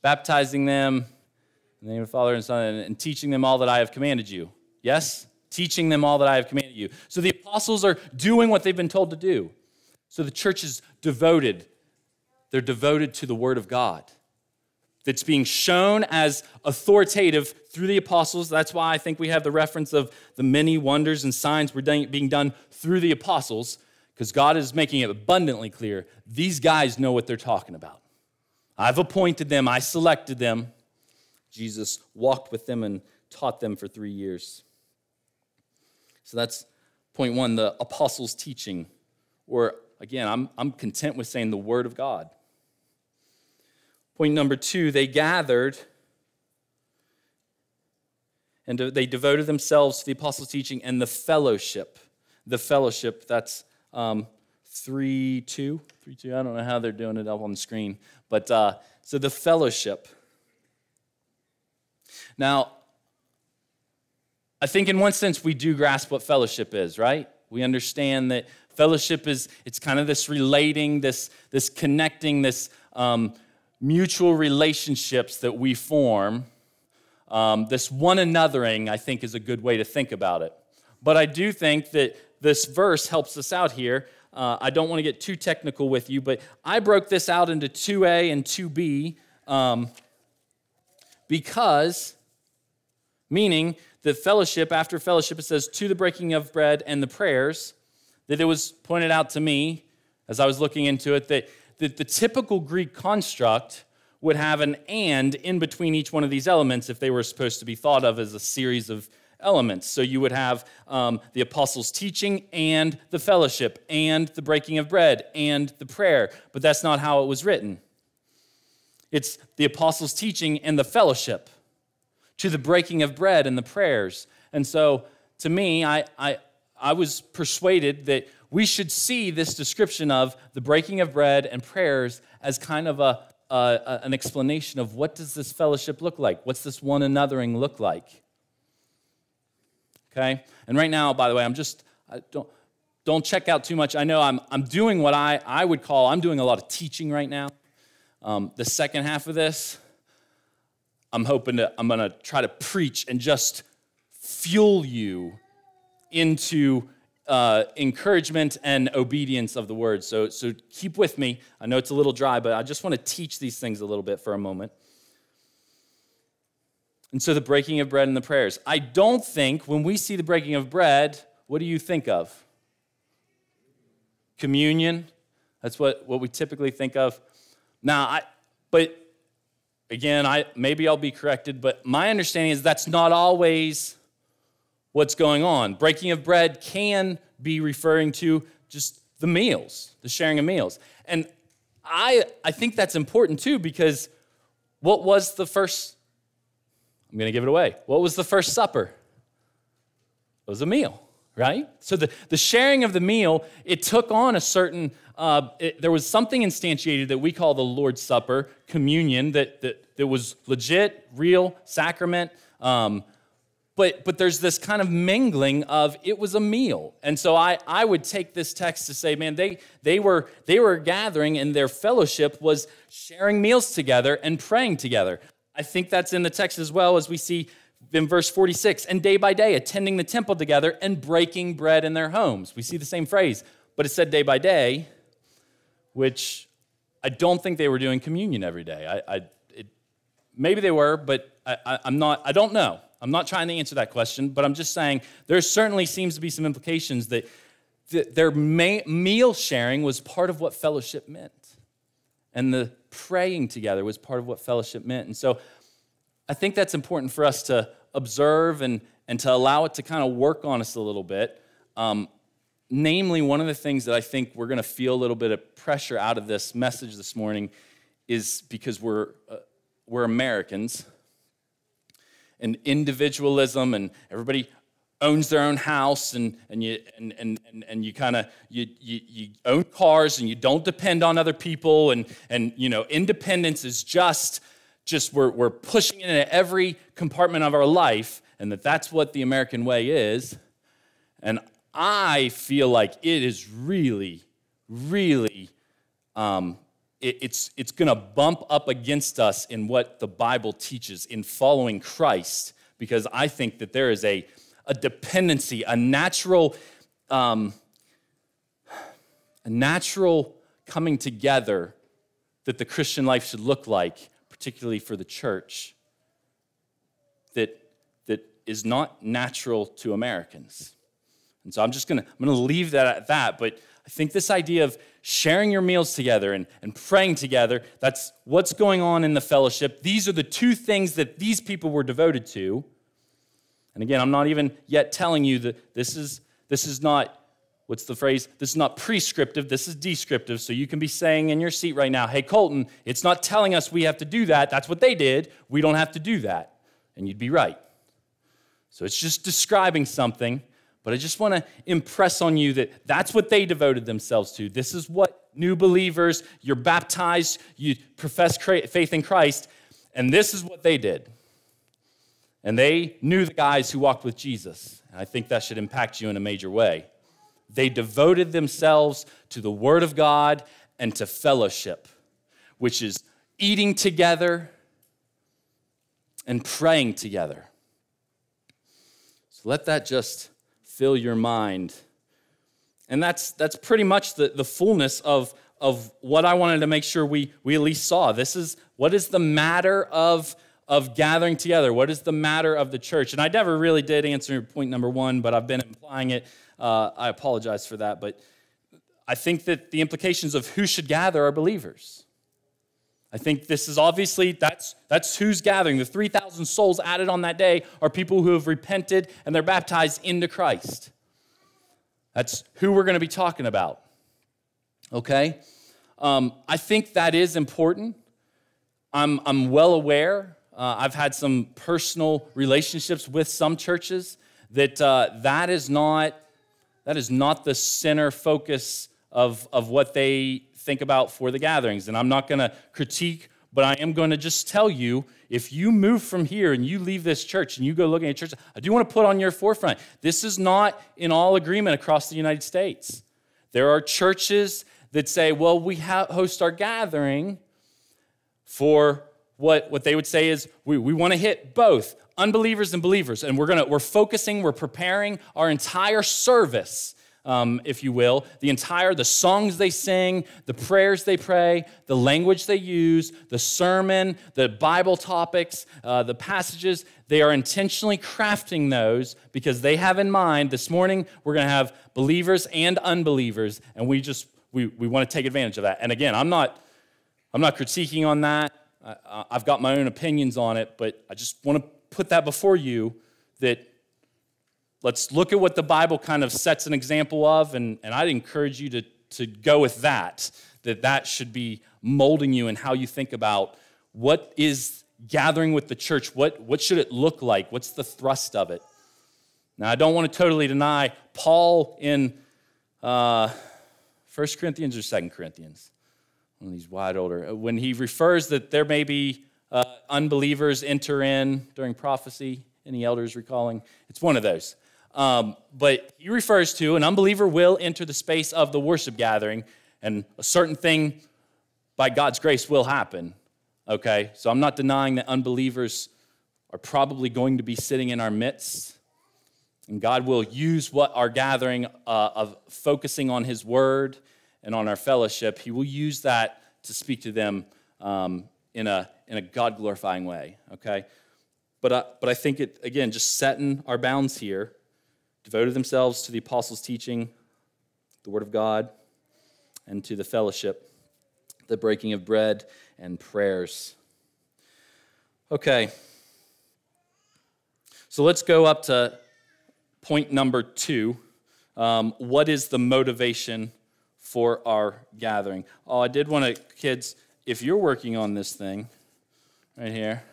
baptizing them in the name of the Father and Son, and, and teaching them all that I have commanded you. Yes? Teaching them all that I have commanded you. So the apostles are doing what they've been told to do. So the church is devoted. They're devoted to the Word of God that's being shown as authoritative through the apostles. That's why I think we have the reference of the many wonders and signs were being done through the apostles, because God is making it abundantly clear these guys know what they're talking about. I've appointed them, I selected them. Jesus walked with them and taught them for three years. So that's point one the apostles' teaching. Or again, I'm, I'm content with saying the Word of God. Point number two, they gathered and they devoted themselves to the apostles' teaching and the fellowship. The fellowship, that's um, 3 2. 3 2. I don't know how they're doing it up on the screen. But uh, so the fellowship. Now, I think in one sense we do grasp what fellowship is, right? We understand that fellowship is it's kind of this relating, this this connecting, this um, mutual relationships that we form. Um, this one anothering, I think, is a good way to think about it. But I do think that this verse helps us out here uh, I don't want to get too technical with you, but I broke this out into 2A and 2B um, because, meaning the fellowship, after fellowship, it says to the breaking of bread and the prayers, that it was pointed out to me as I was looking into it that, that the typical Greek construct would have an and in between each one of these elements if they were supposed to be thought of as a series of elements. So you would have um, the apostles' teaching and the fellowship and the breaking of bread and the prayer, but that's not how it was written. It's the apostles' teaching and the fellowship to the breaking of bread and the prayers. And so to me, I, I, I was persuaded that we should see this description of the breaking of bread and prayers as kind of a, a, an explanation of what does this fellowship look like? What's this one anothering look like? okay? And right now, by the way, I'm just, I don't, don't check out too much. I know I'm, I'm doing what I, I would call, I'm doing a lot of teaching right now. Um, the second half of this, I'm hoping to, I'm gonna try to preach and just fuel you into uh, encouragement and obedience of the word. So, so keep with me. I know it's a little dry, but I just want to teach these things a little bit for a moment. And so the breaking of bread and the prayers. I don't think when we see the breaking of bread, what do you think of? Communion. That's what, what we typically think of. Now, I, but again, I, maybe I'll be corrected, but my understanding is that's not always what's going on. Breaking of bread can be referring to just the meals, the sharing of meals. And I, I think that's important too because what was the first I'm going to give it away. What was the first supper? It was a meal, right? So the, the sharing of the meal, it took on a certain, uh, it, there was something instantiated that we call the Lord's Supper, communion, that, that, that was legit, real, sacrament. Um, but, but there's this kind of mingling of it was a meal. And so I, I would take this text to say, man, they, they, were, they were gathering and their fellowship was sharing meals together and praying together. I think that's in the text as well as we see in verse 46 and day by day attending the temple together and breaking bread in their homes. We see the same phrase but it said day by day, which I don't think they were doing communion every day. I, I it, maybe they were, but I, I, I'm not, I don't know. I'm not trying to answer that question, but I'm just saying there certainly seems to be some implications that th- their meal sharing was part of what fellowship meant. And the praying together was part of what fellowship meant. And so I think that's important for us to observe and, and to allow it to kind of work on us a little bit. Um, namely, one of the things that I think we're going to feel a little bit of pressure out of this message this morning is because we're, uh, we're Americans and individualism and everybody owns their own house and, and you and, and, and, you kind of you, you, you own cars and you don't depend on other people and and you know independence is just just we're, we're pushing it into every compartment of our life and that that's what the american way is. And i feel like it is really really um, it, it's, it's going to bump up against us in what the bible teaches in following christ because i think that there is a, a dependency a natural um, a natural coming together that the christian life should look like particularly for the church, that, that is not natural to Americans. And so I'm just gonna, I'm gonna leave that at that, but I think this idea of sharing your meals together and, and praying together, that's what's going on in the fellowship. These are the two things that these people were devoted to. And again, I'm not even yet telling you that this is, this is not what's the phrase? This is not prescriptive, this is descriptive. So you can be saying in your seat right now, hey, Colten, it's not telling us we have to do that. That's what they did. We don't have to do that. And you'd be right. So it's just describing something, but I just want to impress on you that that's what they devoted themselves to. This is what new believers, you're baptized, you profess faith in Christ, and this is what they did. And they knew the guys who walked with Jesus. And I think that should impact you in a major way. They devoted themselves to the Word of God and to fellowship, which is eating together and praying together. So let that just fill your mind. And that's, that's pretty much the, the fullness of, of what I wanted to make sure we, we at least saw. This is what is the matter of, of gathering together? What is the matter of the church? And I never really did answer point number one, but I've been implying it uh, I apologize for that, but I think that the implications of who should gather are believers. I think this is obviously that's that's who's gathering. The 3,000 souls added on that day are people who have repented and they're baptized into Christ. That's who we're going to be talking about. Okay? Um, I think that is important. I'm, I'm well aware. Uh, I've had some personal relationships with some churches that uh, that is not that is not the center focus of, of what they think about for the gatherings. And I'm not going to critique, but I am going to just tell you if you move from here and you leave this church and you go looking at church, I do want to put on your forefront this is not in all agreement across the United States. There are churches that say, well, we host our gathering for what, what they would say is we, we want to hit both unbelievers and believers. And we're, gonna, we're focusing, we're preparing our entire service, um, if you will, the entire, the songs they sing, the prayers they pray, the language they use, the sermon, the Bible topics, uh, the passages. They are intentionally crafting those because they have in mind this morning we're going to have believers and unbelievers, and we just we, we want to take advantage of that. And again, I'm not I'm not critiquing on that. I, I've got my own opinions on it, but I just want to put that before you that let's look at what the Bible kind of sets an example of, and, and I'd encourage you to, to go with that, that that should be molding you in how you think about what is gathering with the church, what, what should it look like, what's the thrust of it. Now, I don't want to totally deny Paul in uh, 1 Corinthians or 2 Corinthians, one of these wide older, when he refers that there may be uh, unbelievers enter in during prophecy. Any elders recalling? It's one of those. Um, but he refers to an unbeliever will enter the space of the worship gathering, and a certain thing by God's grace will happen. Okay? So I'm not denying that unbelievers are probably going to be sitting in our midst. And God will use what our gathering uh, of focusing on His Word and on our fellowship, He will use that to speak to them um, in a, in a God glorifying way, okay? But, uh, but I think it, again, just setting our bounds here, devoted themselves to the apostles' teaching, the Word of God, and to the fellowship, the breaking of bread, and prayers. Okay. So let's go up to point number two. Um, what is the motivation for our gathering? Oh, I did want to, kids, if you're working on this thing right here,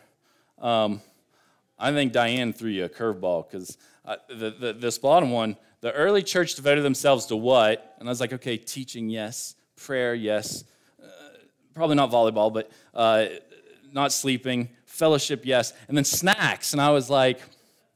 um, I think Diane threw you a curveball because uh, the, the, this bottom one, the early church devoted themselves to what? And I was like, okay, teaching, yes. Prayer, yes. Uh, probably not volleyball, but uh, not sleeping. Fellowship, yes. And then snacks. And I was like,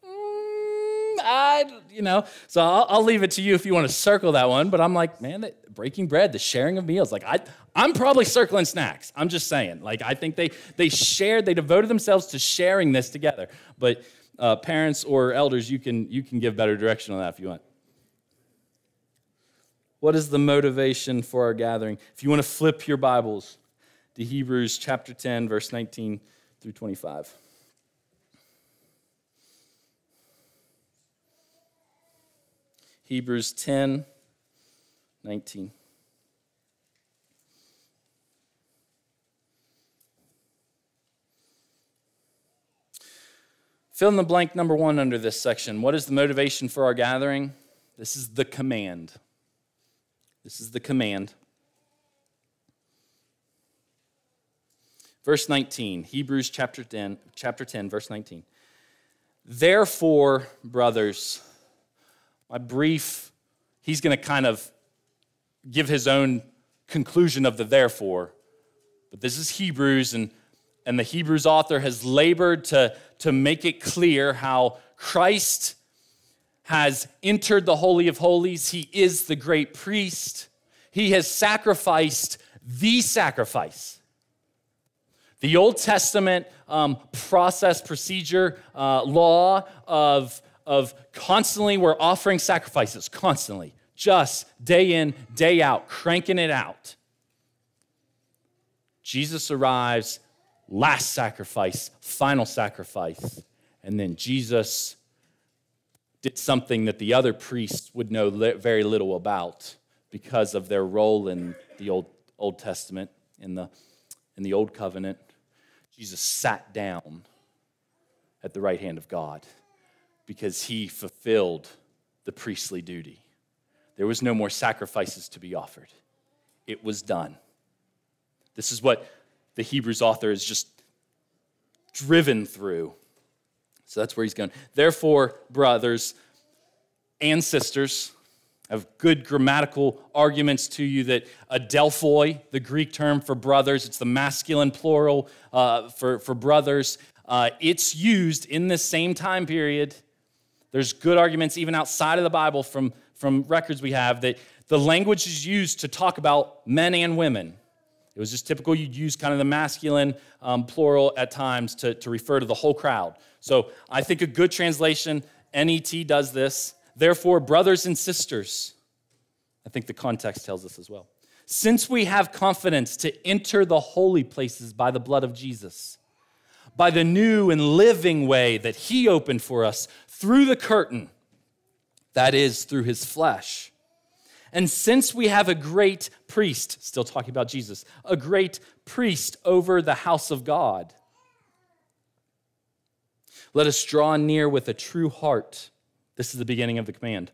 mm, I, you know. So I'll, I'll, leave it to you if you want to circle that one. But I'm like, man, breaking bread, the sharing of meals. Like, I, I'm probably circling snacks. I'm just saying. Like, I think they, they shared, they devoted themselves to sharing this together. But uh, parents or elders, you can, you can give better direction on that if you want. What is the motivation for our gathering? If you want to flip your Bibles to Hebrews chapter 10, verse 19 through 25. Hebrews 10, 19. Fill in the blank number one under this section. What is the motivation for our gathering? This is the command. This is the command. Verse 19, Hebrews chapter 10, chapter 10, verse 19. Therefore, brothers, my brief, he's going to kind of give his own conclusion of the therefore. But this is Hebrews, and, and the Hebrews author has labored to, to make it clear how Christ has entered the Holy of Holies. He is the great priest. He has sacrificed the sacrifice. The Old Testament um, process, procedure, uh, law of, of constantly, we're offering sacrifices, constantly, just day in, day out, cranking it out. Jesus arrives, last sacrifice, final sacrifice, and then Jesus did something that the other priests would know very little about because of their role in the Old, Old Testament, in the, in the Old Covenant. Jesus sat down at the right hand of God because he fulfilled the priestly duty. There was no more sacrifices to be offered, it was done. This is what the Hebrews author is just driven through. So that's where he's going. Therefore, brothers and sisters, have good grammatical arguments to you that adelphoi, the Greek term for brothers, it's the masculine plural uh, for, for brothers, uh, it's used in this same time period. There's good arguments even outside of the Bible from, from records we have that the language is used to talk about men and women. It was just typical you'd use kind of the masculine um, plural at times to, to refer to the whole crowd. So I think a good translation, NET does this. Therefore, brothers and sisters, I think the context tells us as well. Since we have confidence to enter the holy places by the blood of Jesus, by the new and living way that he opened for us through the curtain, that is, through his flesh. And since we have a great priest, still talking about Jesus, a great priest over the house of God, let us draw near with a true heart this is the beginning of the command.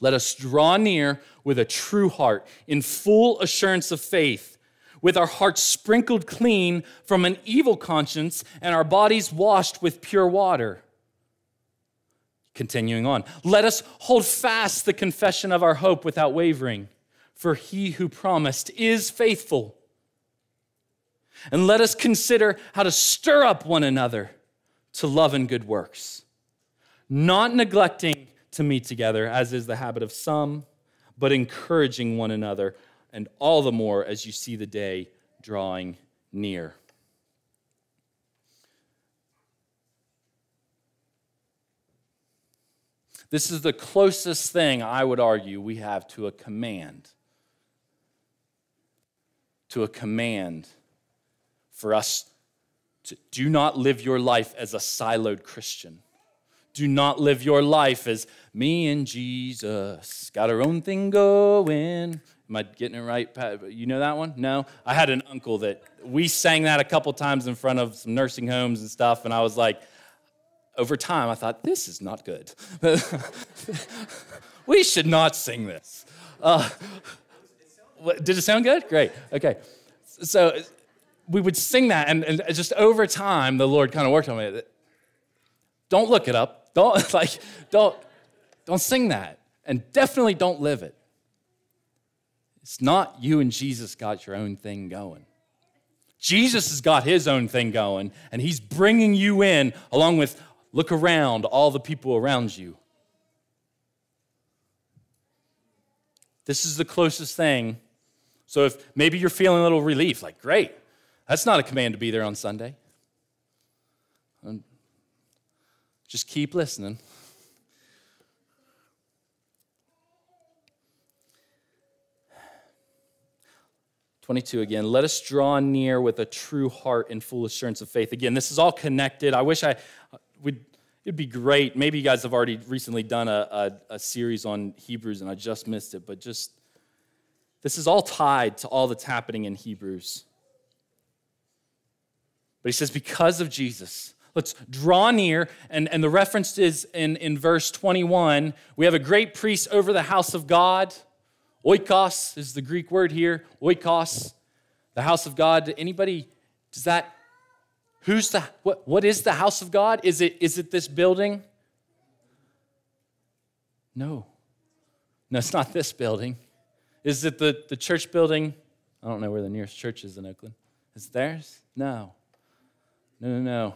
Let us draw near with a true heart, in full assurance of faith, with our hearts sprinkled clean from an evil conscience and our bodies washed with pure water. Continuing on, let us hold fast the confession of our hope without wavering, for he who promised is faithful. And let us consider how to stir up one another to love and good works not neglecting to meet together, as is the habit of some, but encouraging one another, and all the more as you see the day drawing near. This is the closest thing I would argue we have to a command. To a command for us to do not live your life as a siloed Christian. Do not live your life as me and Jesus got our own thing going. Am I getting it right? You know that one? No? I had an uncle that we sang that a couple times in front of some nursing homes and stuff, and I was like, over time, I thought, this is not good. we should not sing this. Uh, did it sound good? Great. Okay. So we would sing that, and, and just over time, the Lord kind of worked on me. Don't look it up. Don't like. Don't don't sing that, and definitely don't live it. It's not you and Jesus got your own thing going. Jesus has got his own thing going, and he's bringing you in along with look around all the people around you. This is the closest thing. So if maybe you're feeling a little relief, like, great, that's not a command to be there on Sunday. Um, just keep listening. 22 again. Let us draw near with a true heart and full assurance of faith. Again, this is all connected. I wish I would, it'd be great. Maybe you guys have already recently done a, a, a series on Hebrews and I just missed it, but just, this is all tied to all that's happening in Hebrews. But he says, because of Jesus, let's draw near. And, and the reference is in, in verse 21 we have a great priest over the house of God. Oikos is the Greek word here. Oikos, the house of God. Anybody, does that, who's the, what, what is the house of God? Is it, is it this building? No. No, it's not this building. Is it the, the church building? I don't know where the nearest church is in Oakland. Is it theirs? No. No, no, no.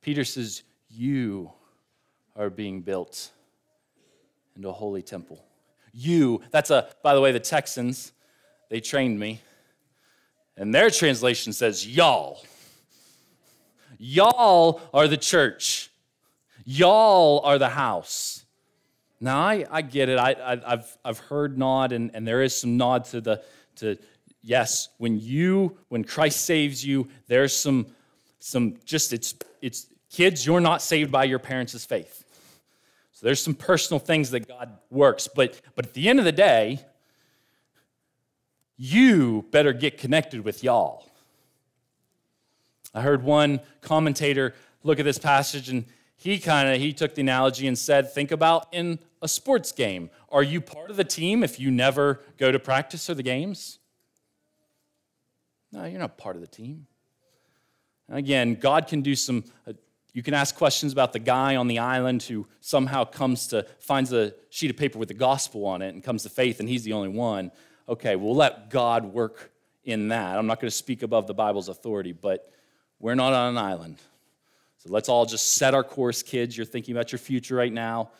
Peter says, You are being built into a holy temple you. That's a, by the way, the Texans, they trained me. And their translation says, y'all. Y'all are the church. Y'all are the house. Now, I, I get it. I, I, have I've heard nod, and, and there is some nod to the, to, yes, when you, when Christ saves you, there's some, some just, it's, it's, kids, you're not saved by your parents' faith. So there's some personal things that God works, but, but at the end of the day, you better get connected with y'all. I heard one commentator look at this passage and he kind of he took the analogy and said think about in a sports game are you part of the team if you never go to practice or the games no you're not part of the team again god can do some uh, you can ask questions about the guy on the island who somehow comes to, finds a sheet of paper with the gospel on it and comes to faith, and he's the only one. Okay, we'll let God work in that. I'm not going to speak above the Bible's authority, but we're not on an island. So let's all just set our course, kids. You're thinking about your future right now.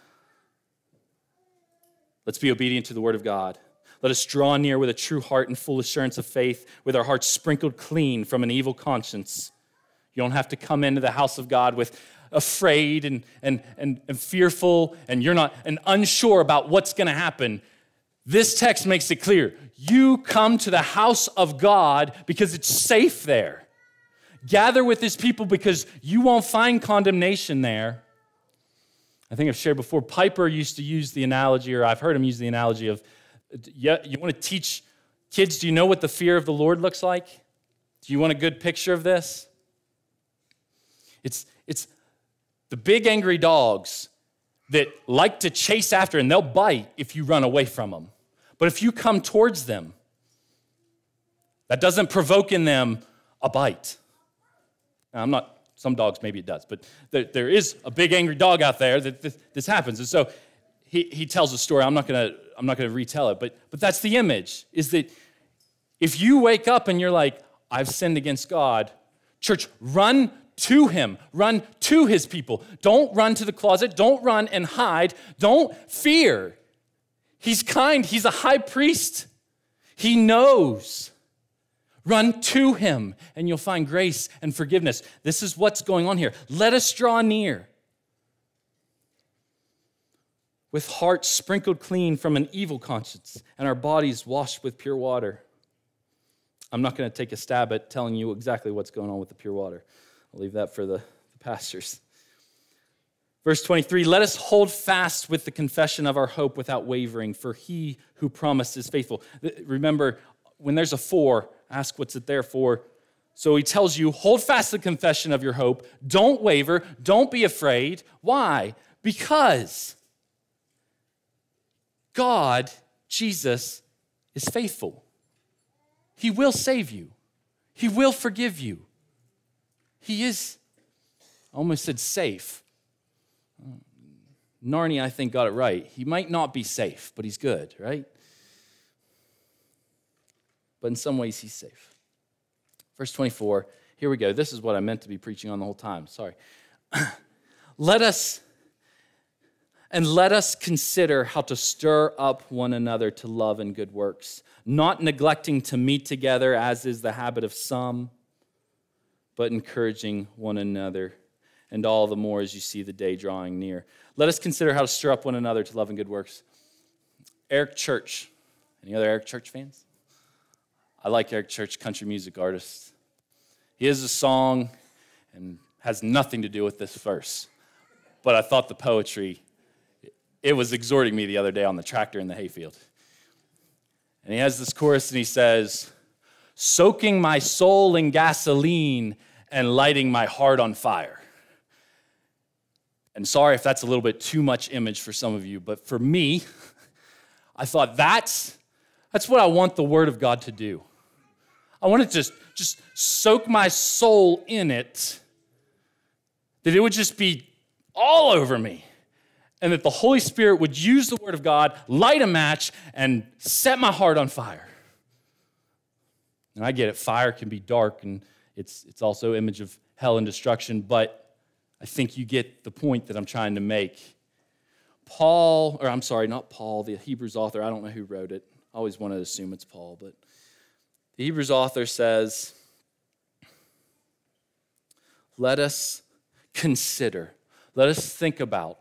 Let's be obedient to the word of God. Let us draw near with a true heart and full assurance of faith, with our hearts sprinkled clean from an evil conscience you don't have to come into the house of God with afraid and, and, and, and fearful and you're not and unsure about what's going to happen. This text makes it clear. You come to the house of God because it's safe there. Gather with his people because you won't find condemnation there. I think I've shared before, Piper used to use the analogy, or I've heard him use the analogy of, yeah, you want to teach kids, do you know what the fear of the Lord looks like? Do you want a good picture of this? It's, it's the big angry dogs that like to chase after and they'll bite if you run away from them. But if you come towards them, that doesn't provoke in them a bite. I'm not, some dogs maybe it does, but there, there is a big angry dog out there that this, this happens. And so he, he tells a story. I'm not gonna, I'm not gonna retell it, but, but that's the image is that if you wake up and you're like, I've sinned against God, church, run to him. Run to his people. Don't run to the closet. Don't run and hide. Don't fear. He's kind. He's a high priest. He knows. Run to him, and you'll find grace and forgiveness. This is what's going on here. Let us draw near. with hearts sprinkled clean from an evil conscience and our bodies washed with pure water. I'm not going to take a stab at telling you exactly what's going on with the pure water. I'll leave that for the, the pastors. Verse 23 Let us hold fast with the confession of our hope without wavering, for he who promised is faithful. Remember, when there's a for, ask what's it there for. So he tells you, hold fast the confession of your hope. Don't waver. Don't be afraid. Why? Because God, Jesus, is faithful. He will save you, He will forgive you. He is, I almost said safe. Narnia, I think, got it right. He might not be safe, but he's good, right? But in some ways, he's safe. Verse 24, here we go. This is what I meant to be preaching on the whole time. Sorry. let us and let us consider how to stir up one another to love and good works, not neglecting to meet together, as is the habit of some, but encouraging one another, and all the more as you see the day drawing near. Let us consider how to stir up one another to love and good works. Eric Church. Any other Eric Church fans? I like Eric Church, country music artist. He has a song and has nothing to do with this verse, but I thought the poetry it was exhorting me the other day on the tractor in the hayfield. And he has this chorus and he says, Soaking my soul in gasoline and lighting my heart on fire. And sorry if that's a little bit too much image for some of you, but for me, I thought that's, that's what I want the Word of God to do. I want to just, just soak my soul in it, that it would just be all over me and that the Holy Spirit would use the Word of God, light a match, and set my heart on fire. And I get it, fire can be dark, and it's, it's also image of hell and destruction, but I think you get the point that I'm trying to make. Paul, or I'm sorry, not Paul, the Hebrews author, I don't know who wrote it. I always want to assume it's Paul, but the Hebrews author says, Let us consider, let us think about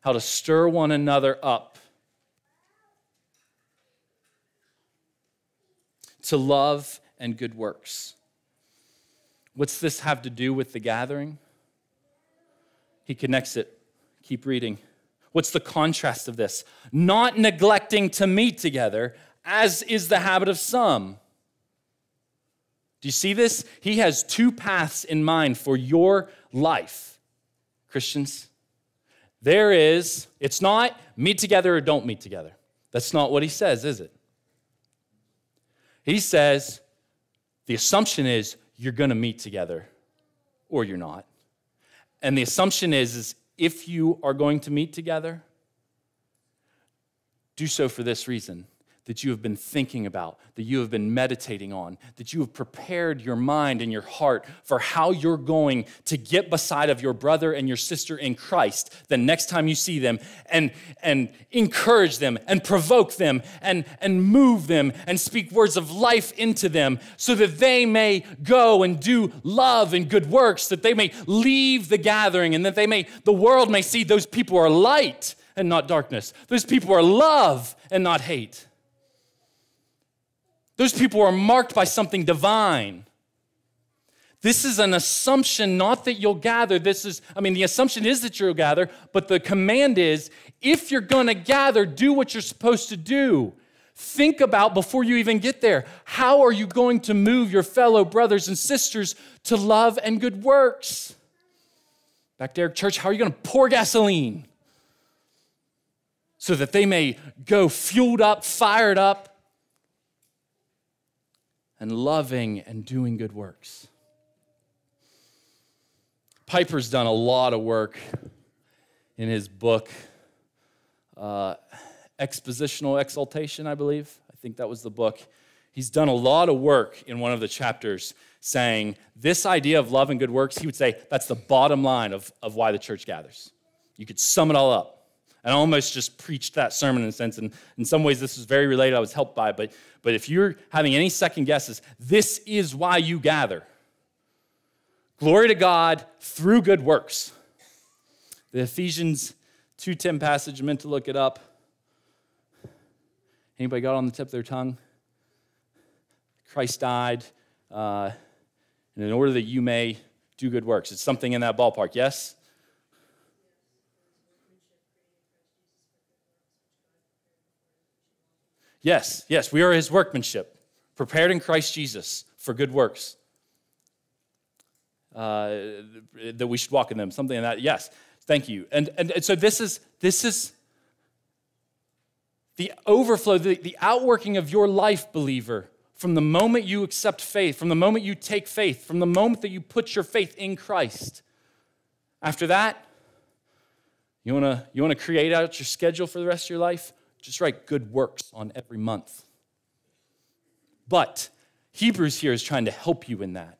how to stir one another up to love and good works. What's this have to do with the gathering? He connects it. Keep reading. What's the contrast of this? Not neglecting to meet together, as is the habit of some. Do you see this? He has two paths in mind for your life, Christians. There is, it's not meet together or don't meet together. That's not what he says, is it? He says the assumption is you're going to meet together or you're not. And the assumption is, is if you are going to meet together, do so for this reason that you have been thinking about, that you have been meditating on, that you have prepared your mind and your heart for how you're going to get beside of your brother and your sister in Christ the next time you see them and, and encourage them and provoke them and, and move them and speak words of life into them so that they may go and do love and good works, that they may leave the gathering and that they may, the world may see those people are light and not darkness. Those people are love and not hate. Those people are marked by something divine. This is an assumption, not that you'll gather. This is, I mean, the assumption is that you'll gather, but the command is if you're going to gather, do what you're supposed to do. Think about before you even get there how are you going to move your fellow brothers and sisters to love and good works? Back there, church, how are you going to pour gasoline so that they may go fueled up, fired up, and loving and doing good works. Piper's done a lot of work in his book, uh, Expositional Exaltation, I believe. I think that was the book. He's done a lot of work in one of the chapters saying this idea of love and good works, he would say that's the bottom line of, of why the church gathers. You could sum it all up. And I almost just preached that sermon in a sense. And in some ways, this was very related. I was helped by. But, but if you're having any second guesses, this is why you gather glory to God through good works. The Ephesians 210 passage, I meant to look it up. Anybody got on the tip of their tongue? Christ died, uh, and in order that you may do good works. It's something in that ballpark, yes? Yes, yes, we are his workmanship, prepared in Christ Jesus for good works. Uh, that we should walk in them, something in that. Yes, thank you. And, and, and so this is this is the overflow, the, the outworking of your life, believer, from the moment you accept faith, from the moment you take faith, from the moment that you put your faith in Christ. After that, you wanna, you wanna create out your schedule for the rest of your life? Just write good works on every month. But Hebrews here is trying to help you in that.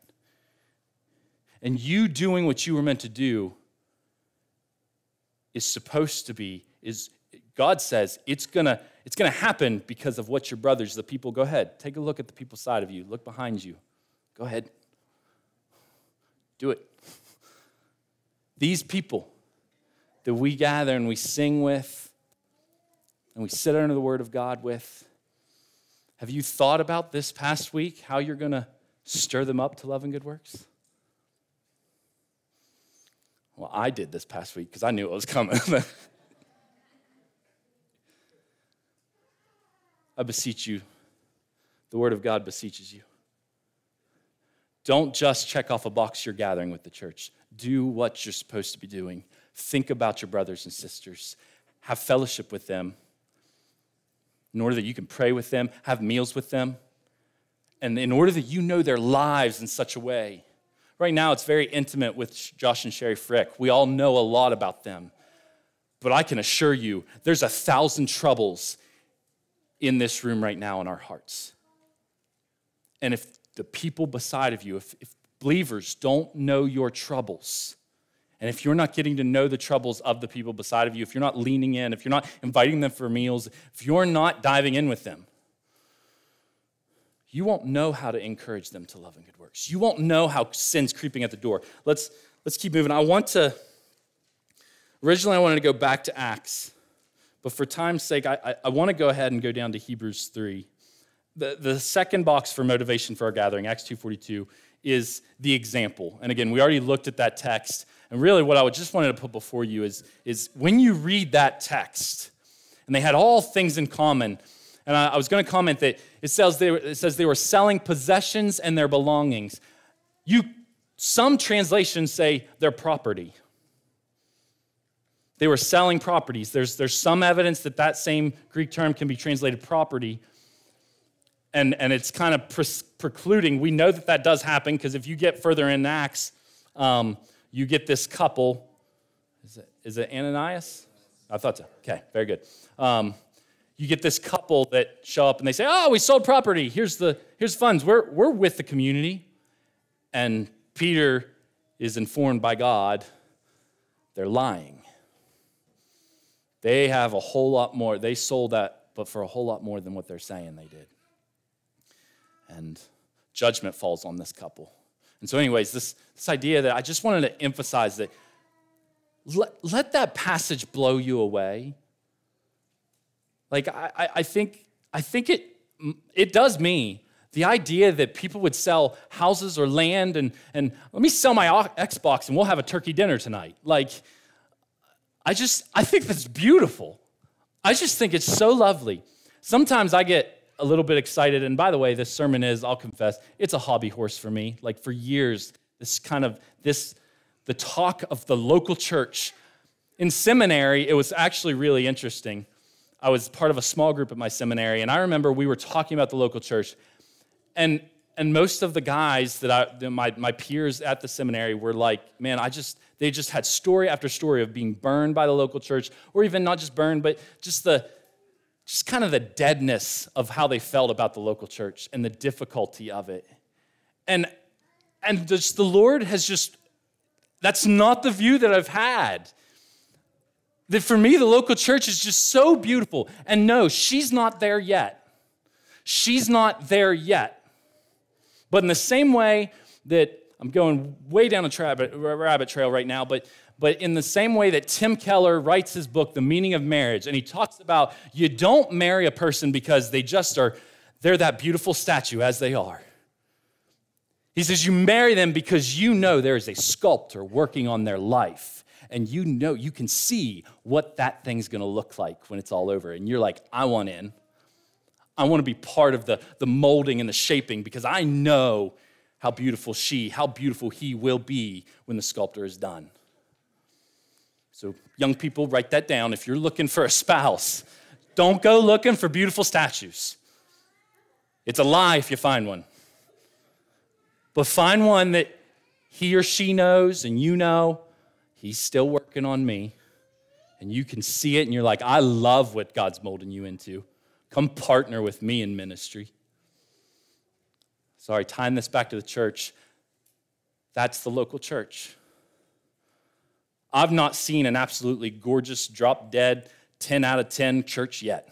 And you doing what you were meant to do is supposed to be, is God says it's gonna, it's gonna happen because of what your brothers, the people, go ahead. Take a look at the people side of you, look behind you. Go ahead. Do it. These people that we gather and we sing with, and we sit under the Word of God with. Have you thought about this past week how you're going to stir them up to love and good works? Well, I did this past week because I knew it was coming. I beseech you, the Word of God beseeches you. Don't just check off a box you're gathering with the church. Do what you're supposed to be doing. Think about your brothers and sisters. Have fellowship with them in order that you can pray with them, have meals with them, and in order that you know their lives in such a way. Right now, it's very intimate with Josh and Sherry Frick. We all know a lot about them. But I can assure you, there's a thousand troubles in this room right now in our hearts. And if the people beside of you, if, if believers don't know your troubles, and if you're not getting to know the troubles of the people beside of you, if you're not leaning in, if you're not inviting them for meals, if you're not diving in with them, you won't know how to encourage them to love and good works. You won't know how sin's creeping at the door. Let's, let's keep moving. I want to, originally, I wanted to go back to Acts, but for time's sake, I, I, I want to go ahead and go down to Hebrews 3. The, the second box for motivation for our gathering, Acts 2.42, is the example. And again, we already looked at that text. And really, what I just wanted to put before you is, is when you read that text, and they had all things in common. And I, I was going to comment that it says, they were, it says they were selling possessions and their belongings. You, some translations say their property. They were selling properties. There's, there's some evidence that that same Greek term can be translated property and, and it's kind of pre- precluding. We know that that does happen because if you get further in Acts, um, you get this couple. Is it, is it Ananias? I thought so. Okay, very good. Um, you get this couple that show up and they say, "Oh, we sold property. Here's the here's funds. We're we're with the community." And Peter is informed by God they're lying. They have a whole lot more. They sold that, but for a whole lot more than what they're saying they did and judgment falls on this couple. And so, anyways, this, this idea that I just wanted to emphasize that let, let that passage blow you away. Like, I, I, think, I think it, it does me. The idea that people would sell houses or land and, and let me sell my Xbox and we'll have a turkey dinner tonight. Like, I just, I think that's beautiful. I just think it's so lovely. Sometimes I get a little bit excited. And by the way, this sermon is, I'll confess, it's a hobby horse for me. Like for years, this kind of this the talk of the local church. In seminary, it was actually really interesting. I was part of a small group at my seminary, and I remember we were talking about the local church. And and most of the guys that I my, my peers at the seminary were like, man, I just they just had story after story of being burned by the local church, or even not just burned, but just the just kind of the deadness of how they felt about the local church and the difficulty of it. And and just the Lord has just that's not the view that I've had. That for me, the local church is just so beautiful. And no, she's not there yet. She's not there yet. But in the same way that I'm going way down a rabbit, rabbit trail right now, but, but in the same way that Tim Keller writes his book, The Meaning of Marriage, and he talks about you don't marry a person because they just are, they're that beautiful statue as they are. He says you marry them because you know there is a sculptor working on their life. And you know, you can see what that thing's gonna look like when it's all over. And you're like, I want in. I wanna be part of the, the molding and the shaping because I know how beautiful she, how beautiful he will be when the sculptor is done. So, young people, write that down. If you're looking for a spouse, don't go looking for beautiful statues. It's a lie if you find one. But find one that he or she knows and you know he's still working on me. And you can see it and you're like, I love what God's molding you into. Come partner with me in ministry sorry, tying this back to the church, that's the local church. I've not seen an absolutely gorgeous, drop dead, 10 out of 10 church yet.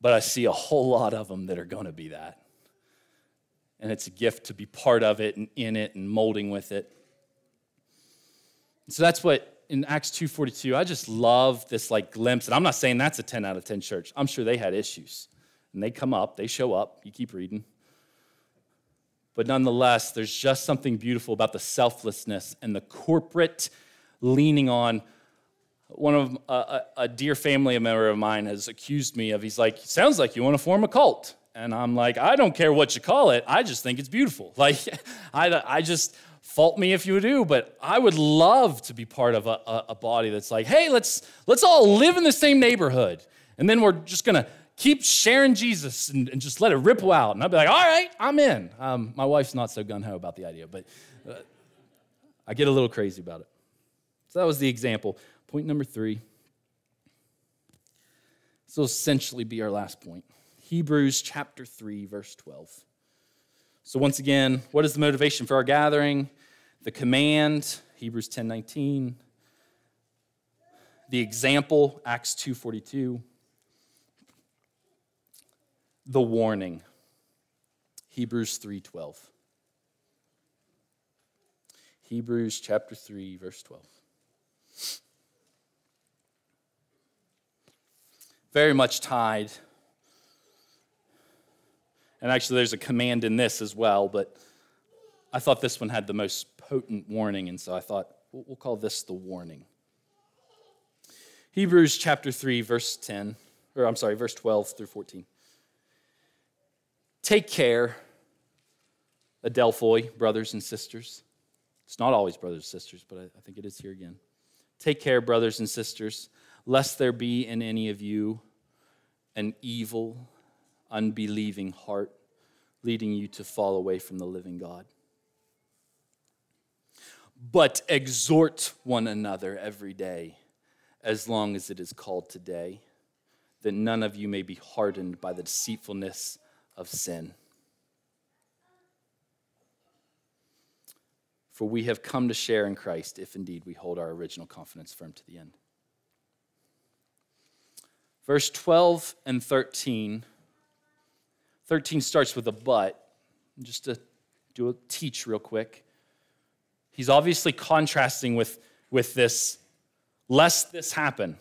But I see a whole lot of them that are going to be that. And it's a gift to be part of it and in it and molding with it. So that's what in Acts 2:42, I just love this like glimpse. And I'm not saying that's a 10 out of 10 church. I'm sure they had issues. And they come up, they show up, you keep reading. But nonetheless, there's just something beautiful about the selflessness and the corporate leaning on. One of a, dear family member of mine has accused me of, he's like, sounds like you want to form a cult. And I'm like, I don't care what you call it. I just think it's beautiful. Like, I, I just, fault me if you do, but I would love to be part of a, a, a, body that's like, hey, let's let's all live in the same neighborhood, and then we're just gonna keep sharing Jesus and, and, just let it ripple out. And I'd be like, all right, I'm in. Um, my wife's not so gun ho about the idea, but uh, I get a little crazy about it. So that was the example. Point number three. This will essentially be our last point. Hebrews chapter 3, verse 12. So once again, what is the motivation for our gathering? The command, Hebrews 10 19. The example, Acts 2 42 the warning. Hebrews 3:12. Hebrews chapter 3 verse 12. Very much tied. And actually there's a command in this as well, but I thought this one had the most potent warning and so I thought we'll call this the warning. Hebrews chapter 3 verse 10 or I'm sorry, verse 12 through 14. Take care, Adelphoi, brothers and sisters. It's not always brothers and sisters, but I think it is here again. Take care, brothers and sisters, lest there be in any of you an evil, unbelieving heart leading you to fall away from the living God. But exhort one another every day, as long as it is called today, that none of you may be hardened by the deceitfulness of sin. For we have come to share in Christ if indeed we hold our original confidence firm to the end. Verse 12 and 13. 13 starts with a but. Just to do a teach real quick. He's obviously contrasting with, with this, lest this happen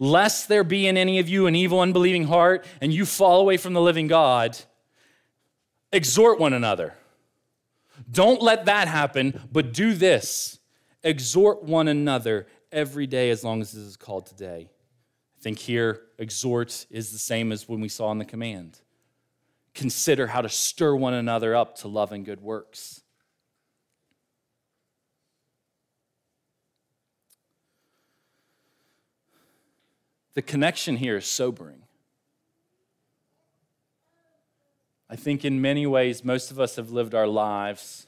lest there be in any of you an evil, unbelieving heart and you fall away from the living God, exhort one another. Don't let that happen, but do this exhort one another every day as long as this is called today. I think here, exhort is the same as when we saw in the command. Consider how to stir one another up to love and good works. The connection here is sobering. I think in many ways, most of us have lived our lives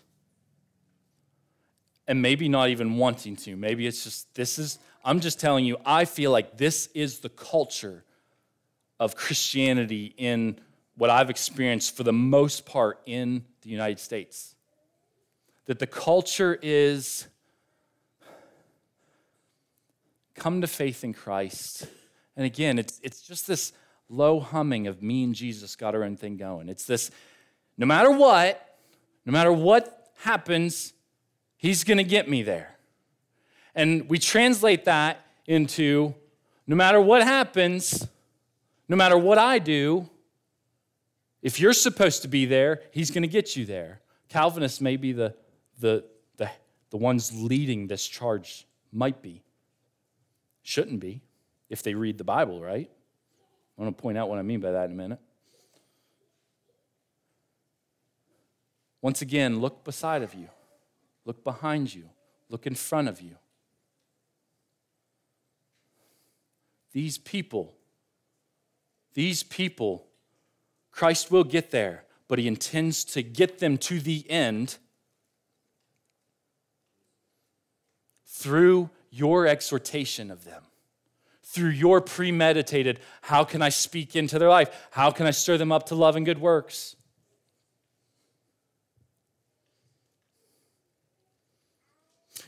and maybe not even wanting to. Maybe it's just, this is, I'm just telling you, I feel like this is the culture of Christianity in what I've experienced for the most part in the United States. That the culture is come to faith in Christ and again, it's, it's just this low humming of me and Jesus got our own thing going. It's this no matter what, no matter what happens, he's going to get me there. And we translate that into no matter what happens, no matter what I do, if you're supposed to be there, he's going to get you there. Calvinists may be the, the, the, the ones leading this charge, might be. Shouldn't be, if they read the Bible, right? I'm going to point out what I mean by that in a minute. Once again, look beside of you, look behind you, look in front of you. These people, these people, Christ will get there, but he intends to get them to the end through your exhortation of them, through your premeditated, how can I speak into their life? How can I stir them up to love and good works?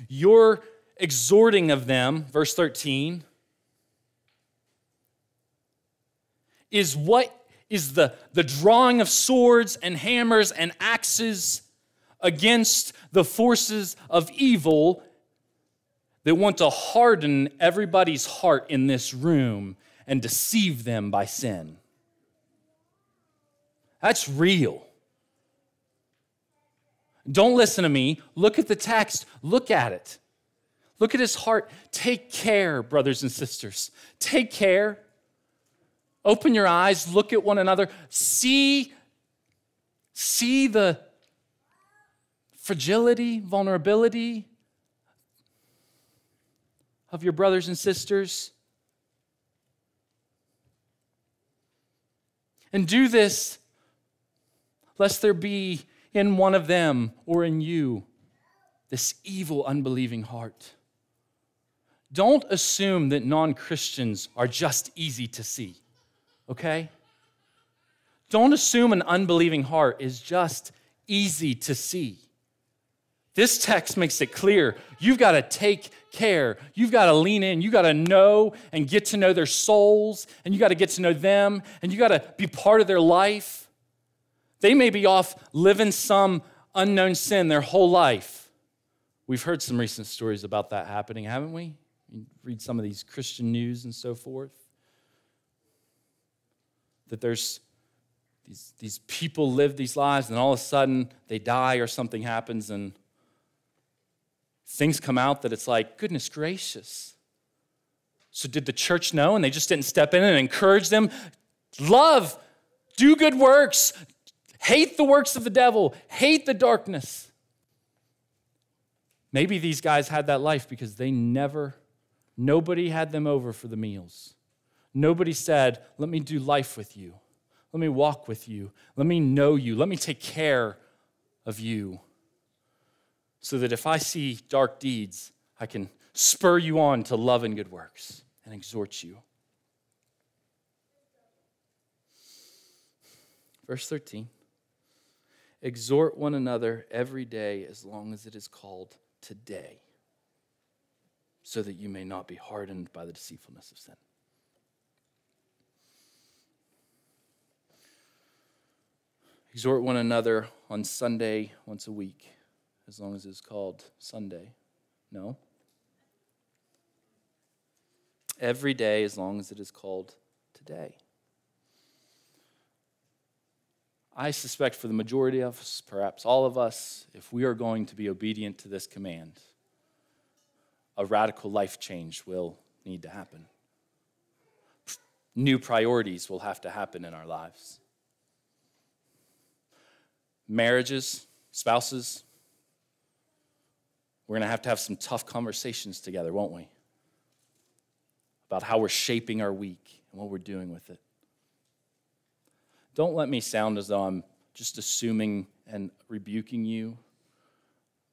Your exhorting of them, verse 13, is what is the, the drawing of swords and hammers and axes against the forces of evil that want to harden everybody's heart in this room and deceive them by sin. That's real. Don't listen to me. Look at the text. Look at it. Look at his heart. Take care, brothers and sisters. Take care. Open your eyes, look at one another, see, see the fragility, vulnerability of your brothers and sisters. And do this lest there be in one of them or in you this evil, unbelieving heart. Don't assume that non Christians are just easy to see okay? Don't assume an unbelieving heart is just easy to see. This text makes it clear you've got to take care. You've got to lean in. You've got to know and get to know their souls, and you got to get to know them, and you got to be part of their life. They may be off living some unknown sin their whole life. We've heard some recent stories about that happening, haven't we? You read some of these Christian news and so forth that there's these, these people live these lives and all of a sudden they die or something happens and things come out that it's like, goodness gracious. So, did the church know and they just didn't step in and encourage them? Love, do good works, hate the works of the devil, hate the darkness. Maybe these guys had that life because they never, nobody had them over for the meals. Nobody said, Let me do life with you. Let me walk with you. Let me know you. Let me take care of you. So that if I see dark deeds, I can spur you on to love and good works and exhort you. Verse 13 Exhort one another every day as long as it is called today, so that you may not be hardened by the deceitfulness of sin. Exhort one another on Sunday once a week, as long as it's called Sunday. No. Every day, as long as it is called today. I suspect for the majority of us, perhaps all of us, if we are going to be obedient to this command, a radical life change will need to happen. New priorities will have to happen in our lives marriages, spouses, we're going to have to have some tough conversations together, won't we? About how we're shaping our week and what we're doing with it. Don't let me sound as though I'm just assuming and rebuking you.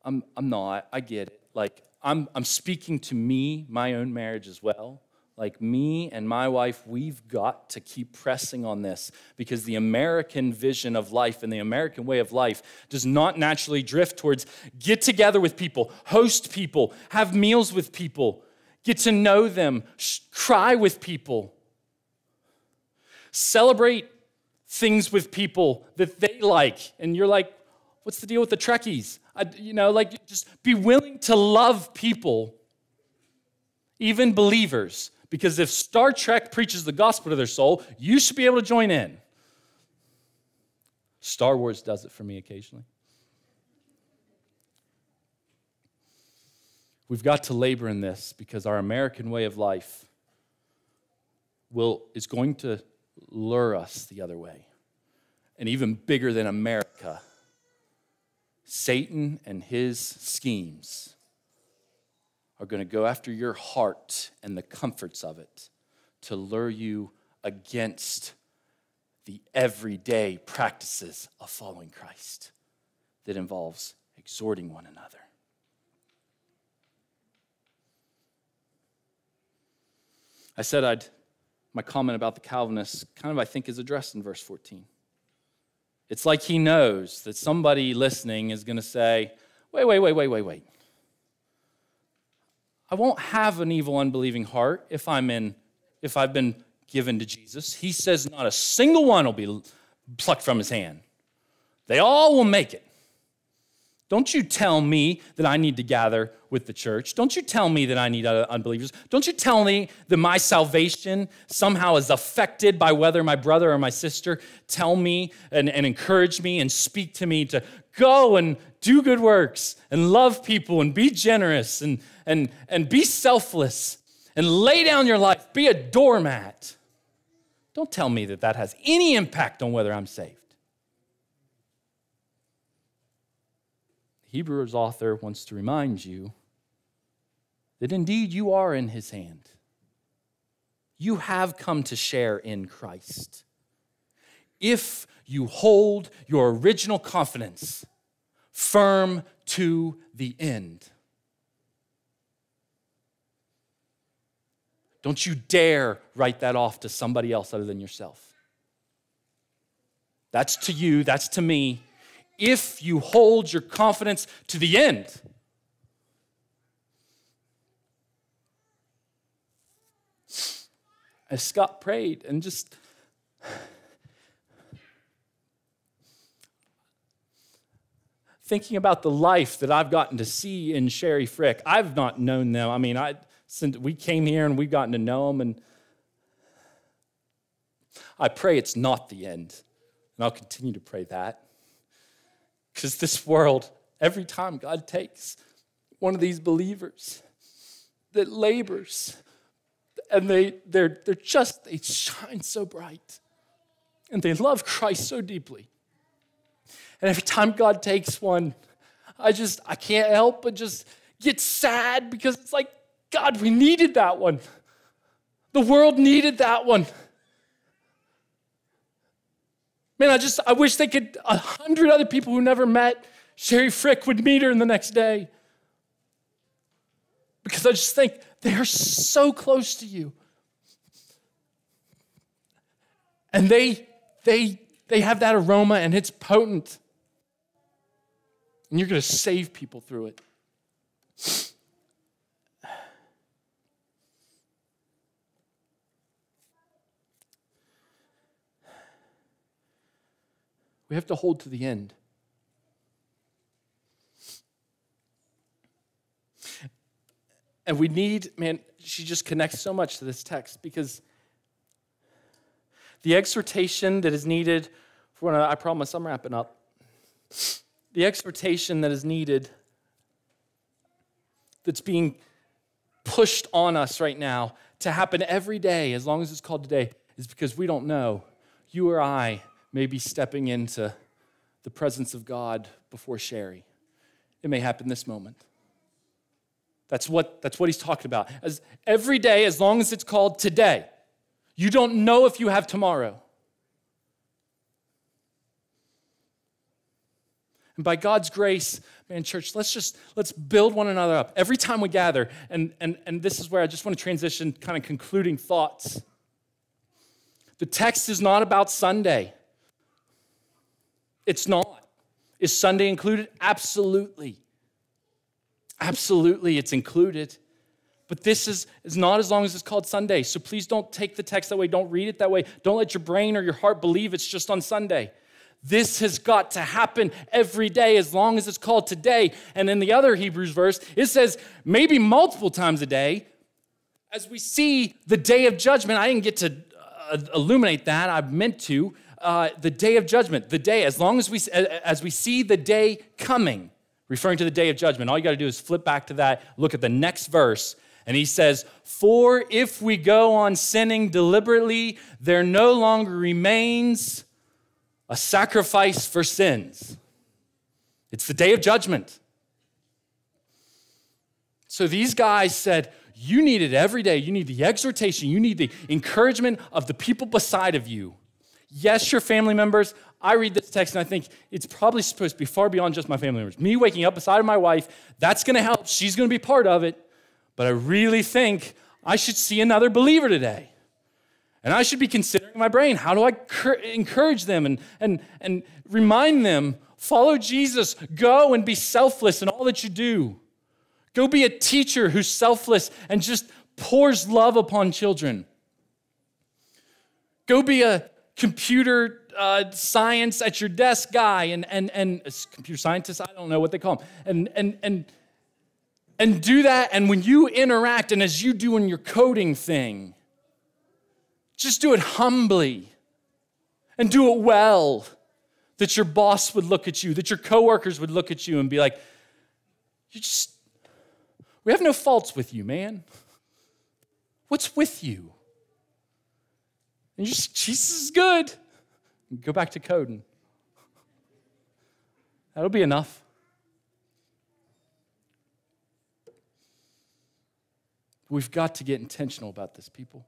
I'm, I'm not. I get it. Like, I'm, I'm speaking to me, my own marriage as well like me and my wife, we've got to keep pressing on this because the American vision of life and the American way of life does not naturally drift towards get together with people, host people, have meals with people, get to know them, cry with people, celebrate things with people that they like. And you're like, What's the deal with the Trekkies? I, you know, like just be willing to love people, even believers, because if Star Trek preaches the gospel to their soul, you should be able to join in. Star Wars does it for me occasionally. We've got to labor in this because our American way of life will, is going to lure us the other way. And even bigger than America, Satan and his schemes are going to go after your heart and the comforts of it to lure you against the everyday practices of following Christ that involves exhorting one another. I said I'd my comment about the Calvinists kind of I think is addressed in verse 14. It's like he knows that somebody listening is going to say, "Wait, wait, wait, wait, wait, wait. I won't have an evil unbelieving heart if I'm in if I've been given to Jesus. He says not a single one will be plucked from his hand. They all will make it. Don't you tell me that I need to gather with the church. Don't you tell me that I need other unbelievers. Don't you tell me that my salvation somehow is affected by whether my brother or my sister tell me and, and encourage me and speak to me to go and do good works and love people and be generous and, and, and be selfless and lay down your life, be a doormat. Don't tell me that that has any impact on whether I'm saved. The Hebrews author wants to remind you that indeed you are in his hand. You have come to share in Christ. If you hold your original confidence firm to the end. Don't you dare write that off to somebody else other than yourself. That's to you, that's to me. If you hold your confidence to the end, as Scott prayed and just thinking about the life that I've gotten to see in Sherry Frick. I've not known them. I mean, I since we came here and we've gotten to know them, and I pray it's not the end. And I'll continue to pray that. Because this world, every time God takes one of these believers that labors, and they, they're, they're just, they shine so bright, and they love Christ so deeply and every time God takes one, I just, I can't help but just get sad because it's like, God, we needed that one. The world needed that one. Man, I just, I wish they could, a hundred other people who never met Sherry Frick would meet her in the next day. Because I just think they are so close to you. And they, they, they have that aroma and it's potent and you're going to save people through it. We have to hold to the end. And we need, man, she just connects so much to this text because the exhortation that is needed for when I promise I'm wrapping up the exhortation that is needed, that's being pushed on us right now to happen every day, as long as it's called today, is because we don't know. You or I may be stepping into the presence of God before Sherry. It may happen this moment. That's what, that's what he's talking about. As every day, as long as it's called today, you don't know if you have tomorrow. And by God's grace, man, church, let's just let's build one another up every time we gather. And and and this is where I just want to transition, kind of concluding thoughts. The text is not about Sunday. It's not. Is Sunday included? Absolutely. Absolutely, it's included. But this is, is not as long as it's called Sunday. So please don't take the text that way. Don't read it that way. Don't let your brain or your heart believe it's just on Sunday. This has got to happen every day as long as it's called today. And in the other Hebrews verse, it says maybe multiple times a day. As we see the day of judgment, I didn't get to uh, illuminate that, I meant to. Uh, the day of judgment, the day, as long as we, as we see the day coming, referring to the day of judgment, all you got to do is flip back to that, look at the next verse, and he says, For if we go on sinning deliberately, there no longer remains a sacrifice for sins. It's the day of judgment. So these guys said, You need it every day. You need the exhortation, you need the encouragement of the people beside of you. Yes, your family members. I read this text and I think it's probably supposed to be far beyond just my family members. Me waking up beside of my wife, that's going to help. She's going to be part of it. But I really think I should see another believer today. And I should be considering my brain. How do I encourage them and, and, and remind them follow Jesus, go and be selfless in all that you do? Go be a teacher who's selfless and just pours love upon children. Go be a computer uh, science at your desk guy and, and, and computer scientist, I don't know what they call them. And, and, and, and do that. And when you interact, and as you do in your coding thing, just do it humbly and do it well. That your boss would look at you, that your coworkers would look at you and be like, you just, we have no faults with you, man. What's with you? And you just, Jesus is good. Go back to coding. That'll be enough. We've got to get intentional about this, people.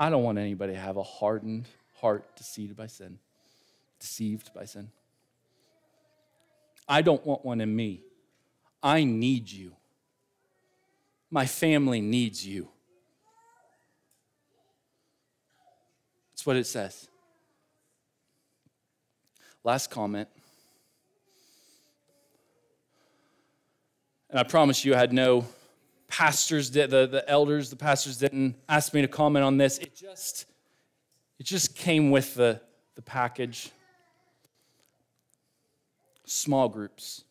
I don't want anybody to have a hardened heart deceived by sin. Deceived by sin. I don't want one in me. I need you. My family needs you. That's what it says. Last comment. And I promise you, I had no pastors did, the, the elders, the pastors didn't ask me to comment on this. It just, it just came with the, the package. Small groups.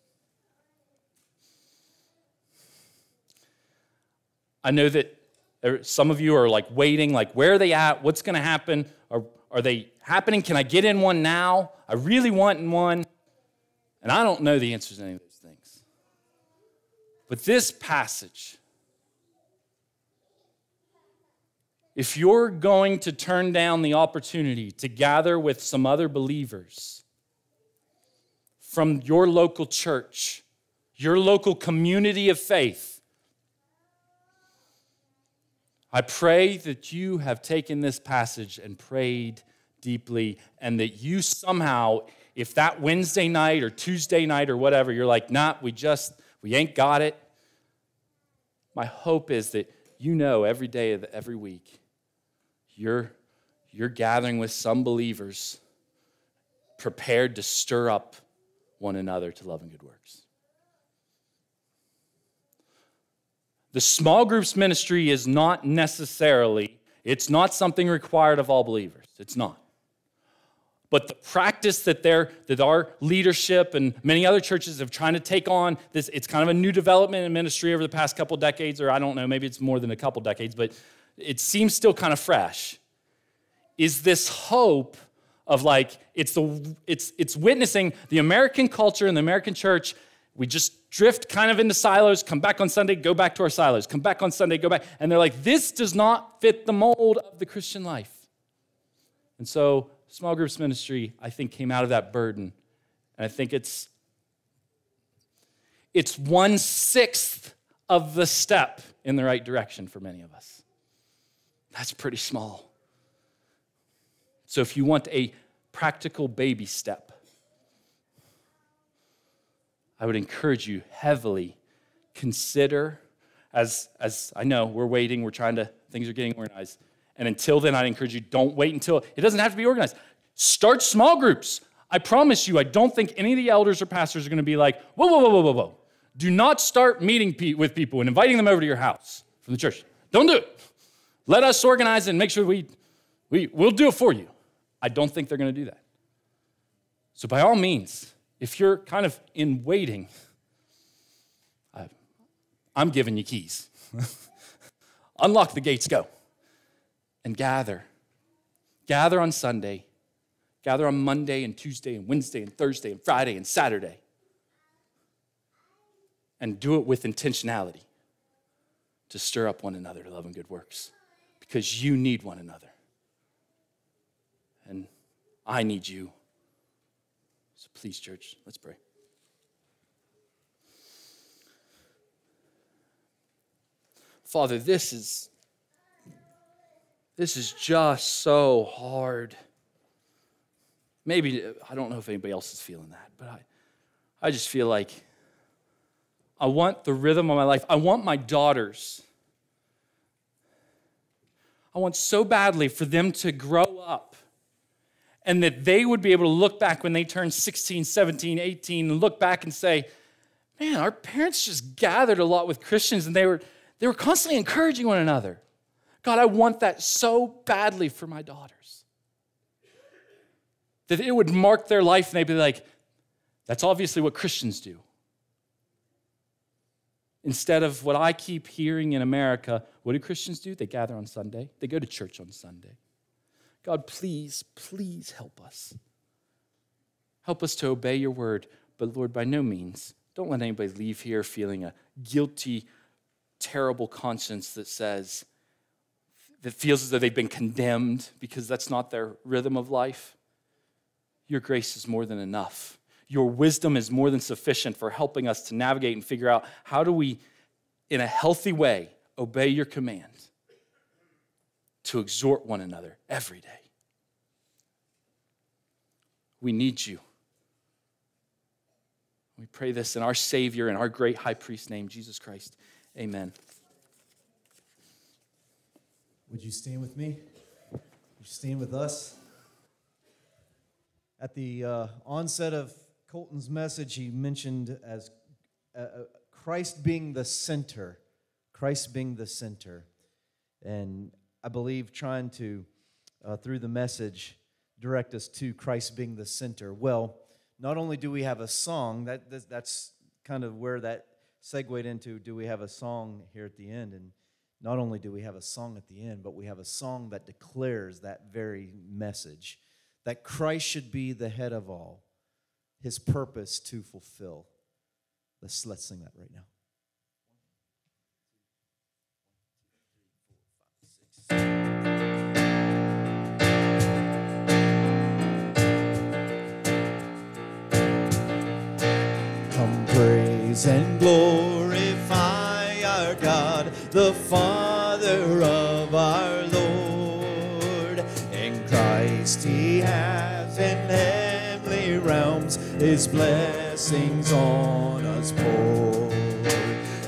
I know that er, some of you are like waiting, like, where are they at? What's going to happen? Are, are they happening? Can I get in one now? I really want in one. And I don't know the answers to any of those things. But this passage if you're going to turn down the opportunity to gather with some other believers from your local church, your local community of faith, I pray that you have taken this passage and prayed deeply, and that you somehow, if that Wednesday night or Tuesday night or whatever, you're like, nah, we just, we ain't got it. My hope is that you know every day of the, every week you're, you're gathering with some believers prepared to stir up one another to love and good works. The small groups ministry is not necessarily, it's not something required of all believers. It's not. But the practice that, there that our leadership and many other churches have trying to take on, this, it's kind of a new development in ministry over the past couple decades, or I don't know, maybe it's more than a couple decades, but it seems still kind of fresh, is this hope of like, it's, the, it's, it's witnessing the American culture and the American church. We just drift kind of into silos, come back on Sunday, go back to our silos, come back on Sunday, go back. And they're like, this does not fit the mold of the Christian life. And so, small groups ministry, I think, came out of that burden. And I think it's it's one sixth of the step in the right direction for many of us. That's pretty small. So if you want a practical baby step, I would encourage you heavily consider as as I know we're waiting, we're trying to things are getting organized. And until then, I'd encourage you don't wait until it doesn't have to be organized. Start small groups. I promise you, I don't think any of the elders or pastors are going to be like, whoa, whoa, whoa, whoa, whoa, whoa. Do not start meeting with people and inviting them over to your house from the church. Don't do it. Let us organize and make sure we, we we'll do it for you. I don't think they're going to do that. So, by all means, if you're kind of in waiting, I, I'm giving you keys. Unlock the gates, go. And gather. Gather on Sunday. Gather on Monday and Tuesday and Wednesday and Thursday and Friday and Saturday. And do it with intentionality to stir up one another to love and good works because you need one another. And I need you. So please, church, let's pray. Father, this is this is just so hard. Maybe I don't know if anybody else is feeling that, but I I just feel like I want the rhythm of my life. I want my daughters. I want so badly for them to grow up and that they would be able to look back when they turn 16, 17, 18 and look back and say, man, our parents just gathered a lot with Christians and they were, they were constantly encouraging one another. God, I want that so badly for my daughters. That it would mark their life and they'd be like, that's obviously what Christians do. Instead of what I keep hearing in America, what do Christians do? They gather on Sunday, they go to church on Sunday. God, please, please help us. Help us to obey your word, but Lord, by no means, don't let anybody leave here feeling a guilty, terrible conscience that says, that feels as though they've been condemned because that's not their rhythm of life. Your grace is more than enough. Your wisdom is more than sufficient for helping us to navigate and figure out how do we, in a healthy way, obey your command to exhort one another every day. We need you. We pray this in our Savior and our great high priest name, Jesus Christ. Amen. Would you stand with me? Would you stand with us? At the uh, onset of Colten's message, he mentioned as uh, uh, Christ being the center, Christ being the center. And I believe trying to, uh, through the message, direct us to Christ being the center. Well, not only do we have a song, that, that's kind of where that segued into do we have a song here at the end? And not only do we have a song at the end, but we have a song that declares that very message that Christ should be the head of all, his purpose to fulfill. Let's, let's sing that right now. Come praise and glorify our God, the Father of our Lord. In Christ he has in realms his blessings on us poured.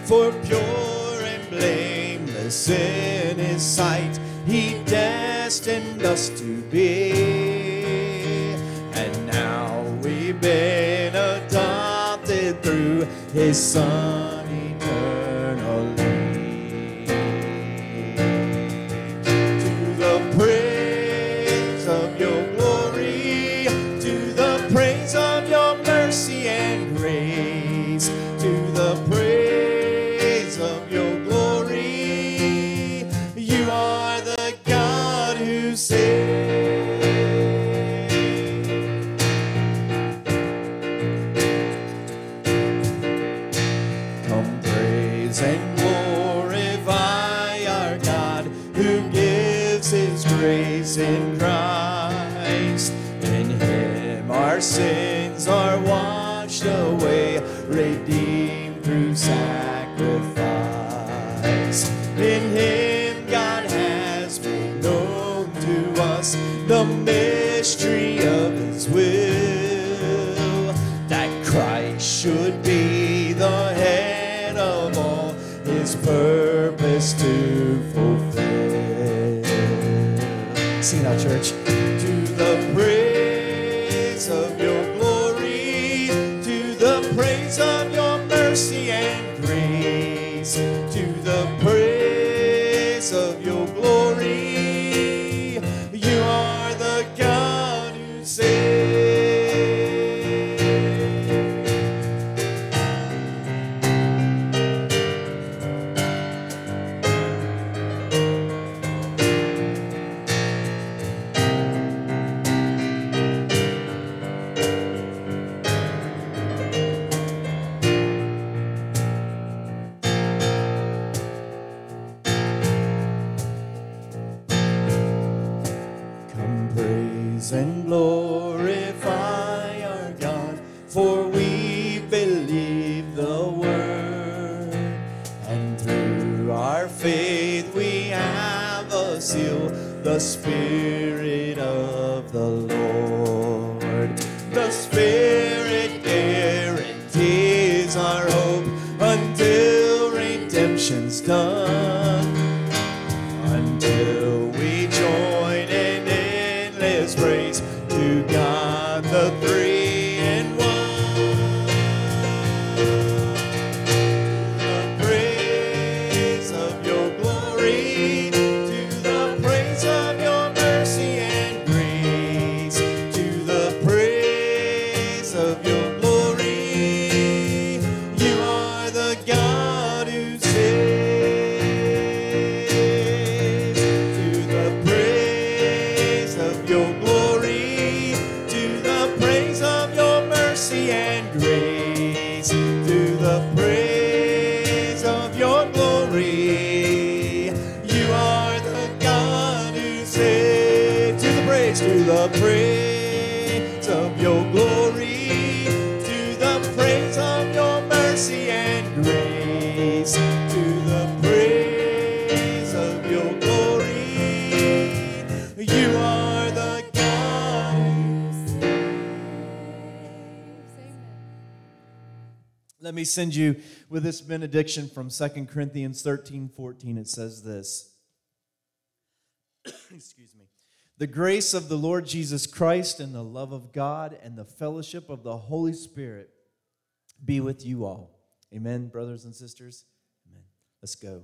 For pure and blameless in his sight, he destined us to be. And now we've been adopted through his Son sacrifice. send you with this benediction from 2 Corinthians 13 14. It says this Excuse me. The grace of the Lord Jesus Christ and the love of God and the fellowship of the Holy Spirit be with you all. Amen, brothers and sisters. Amen. Let's go.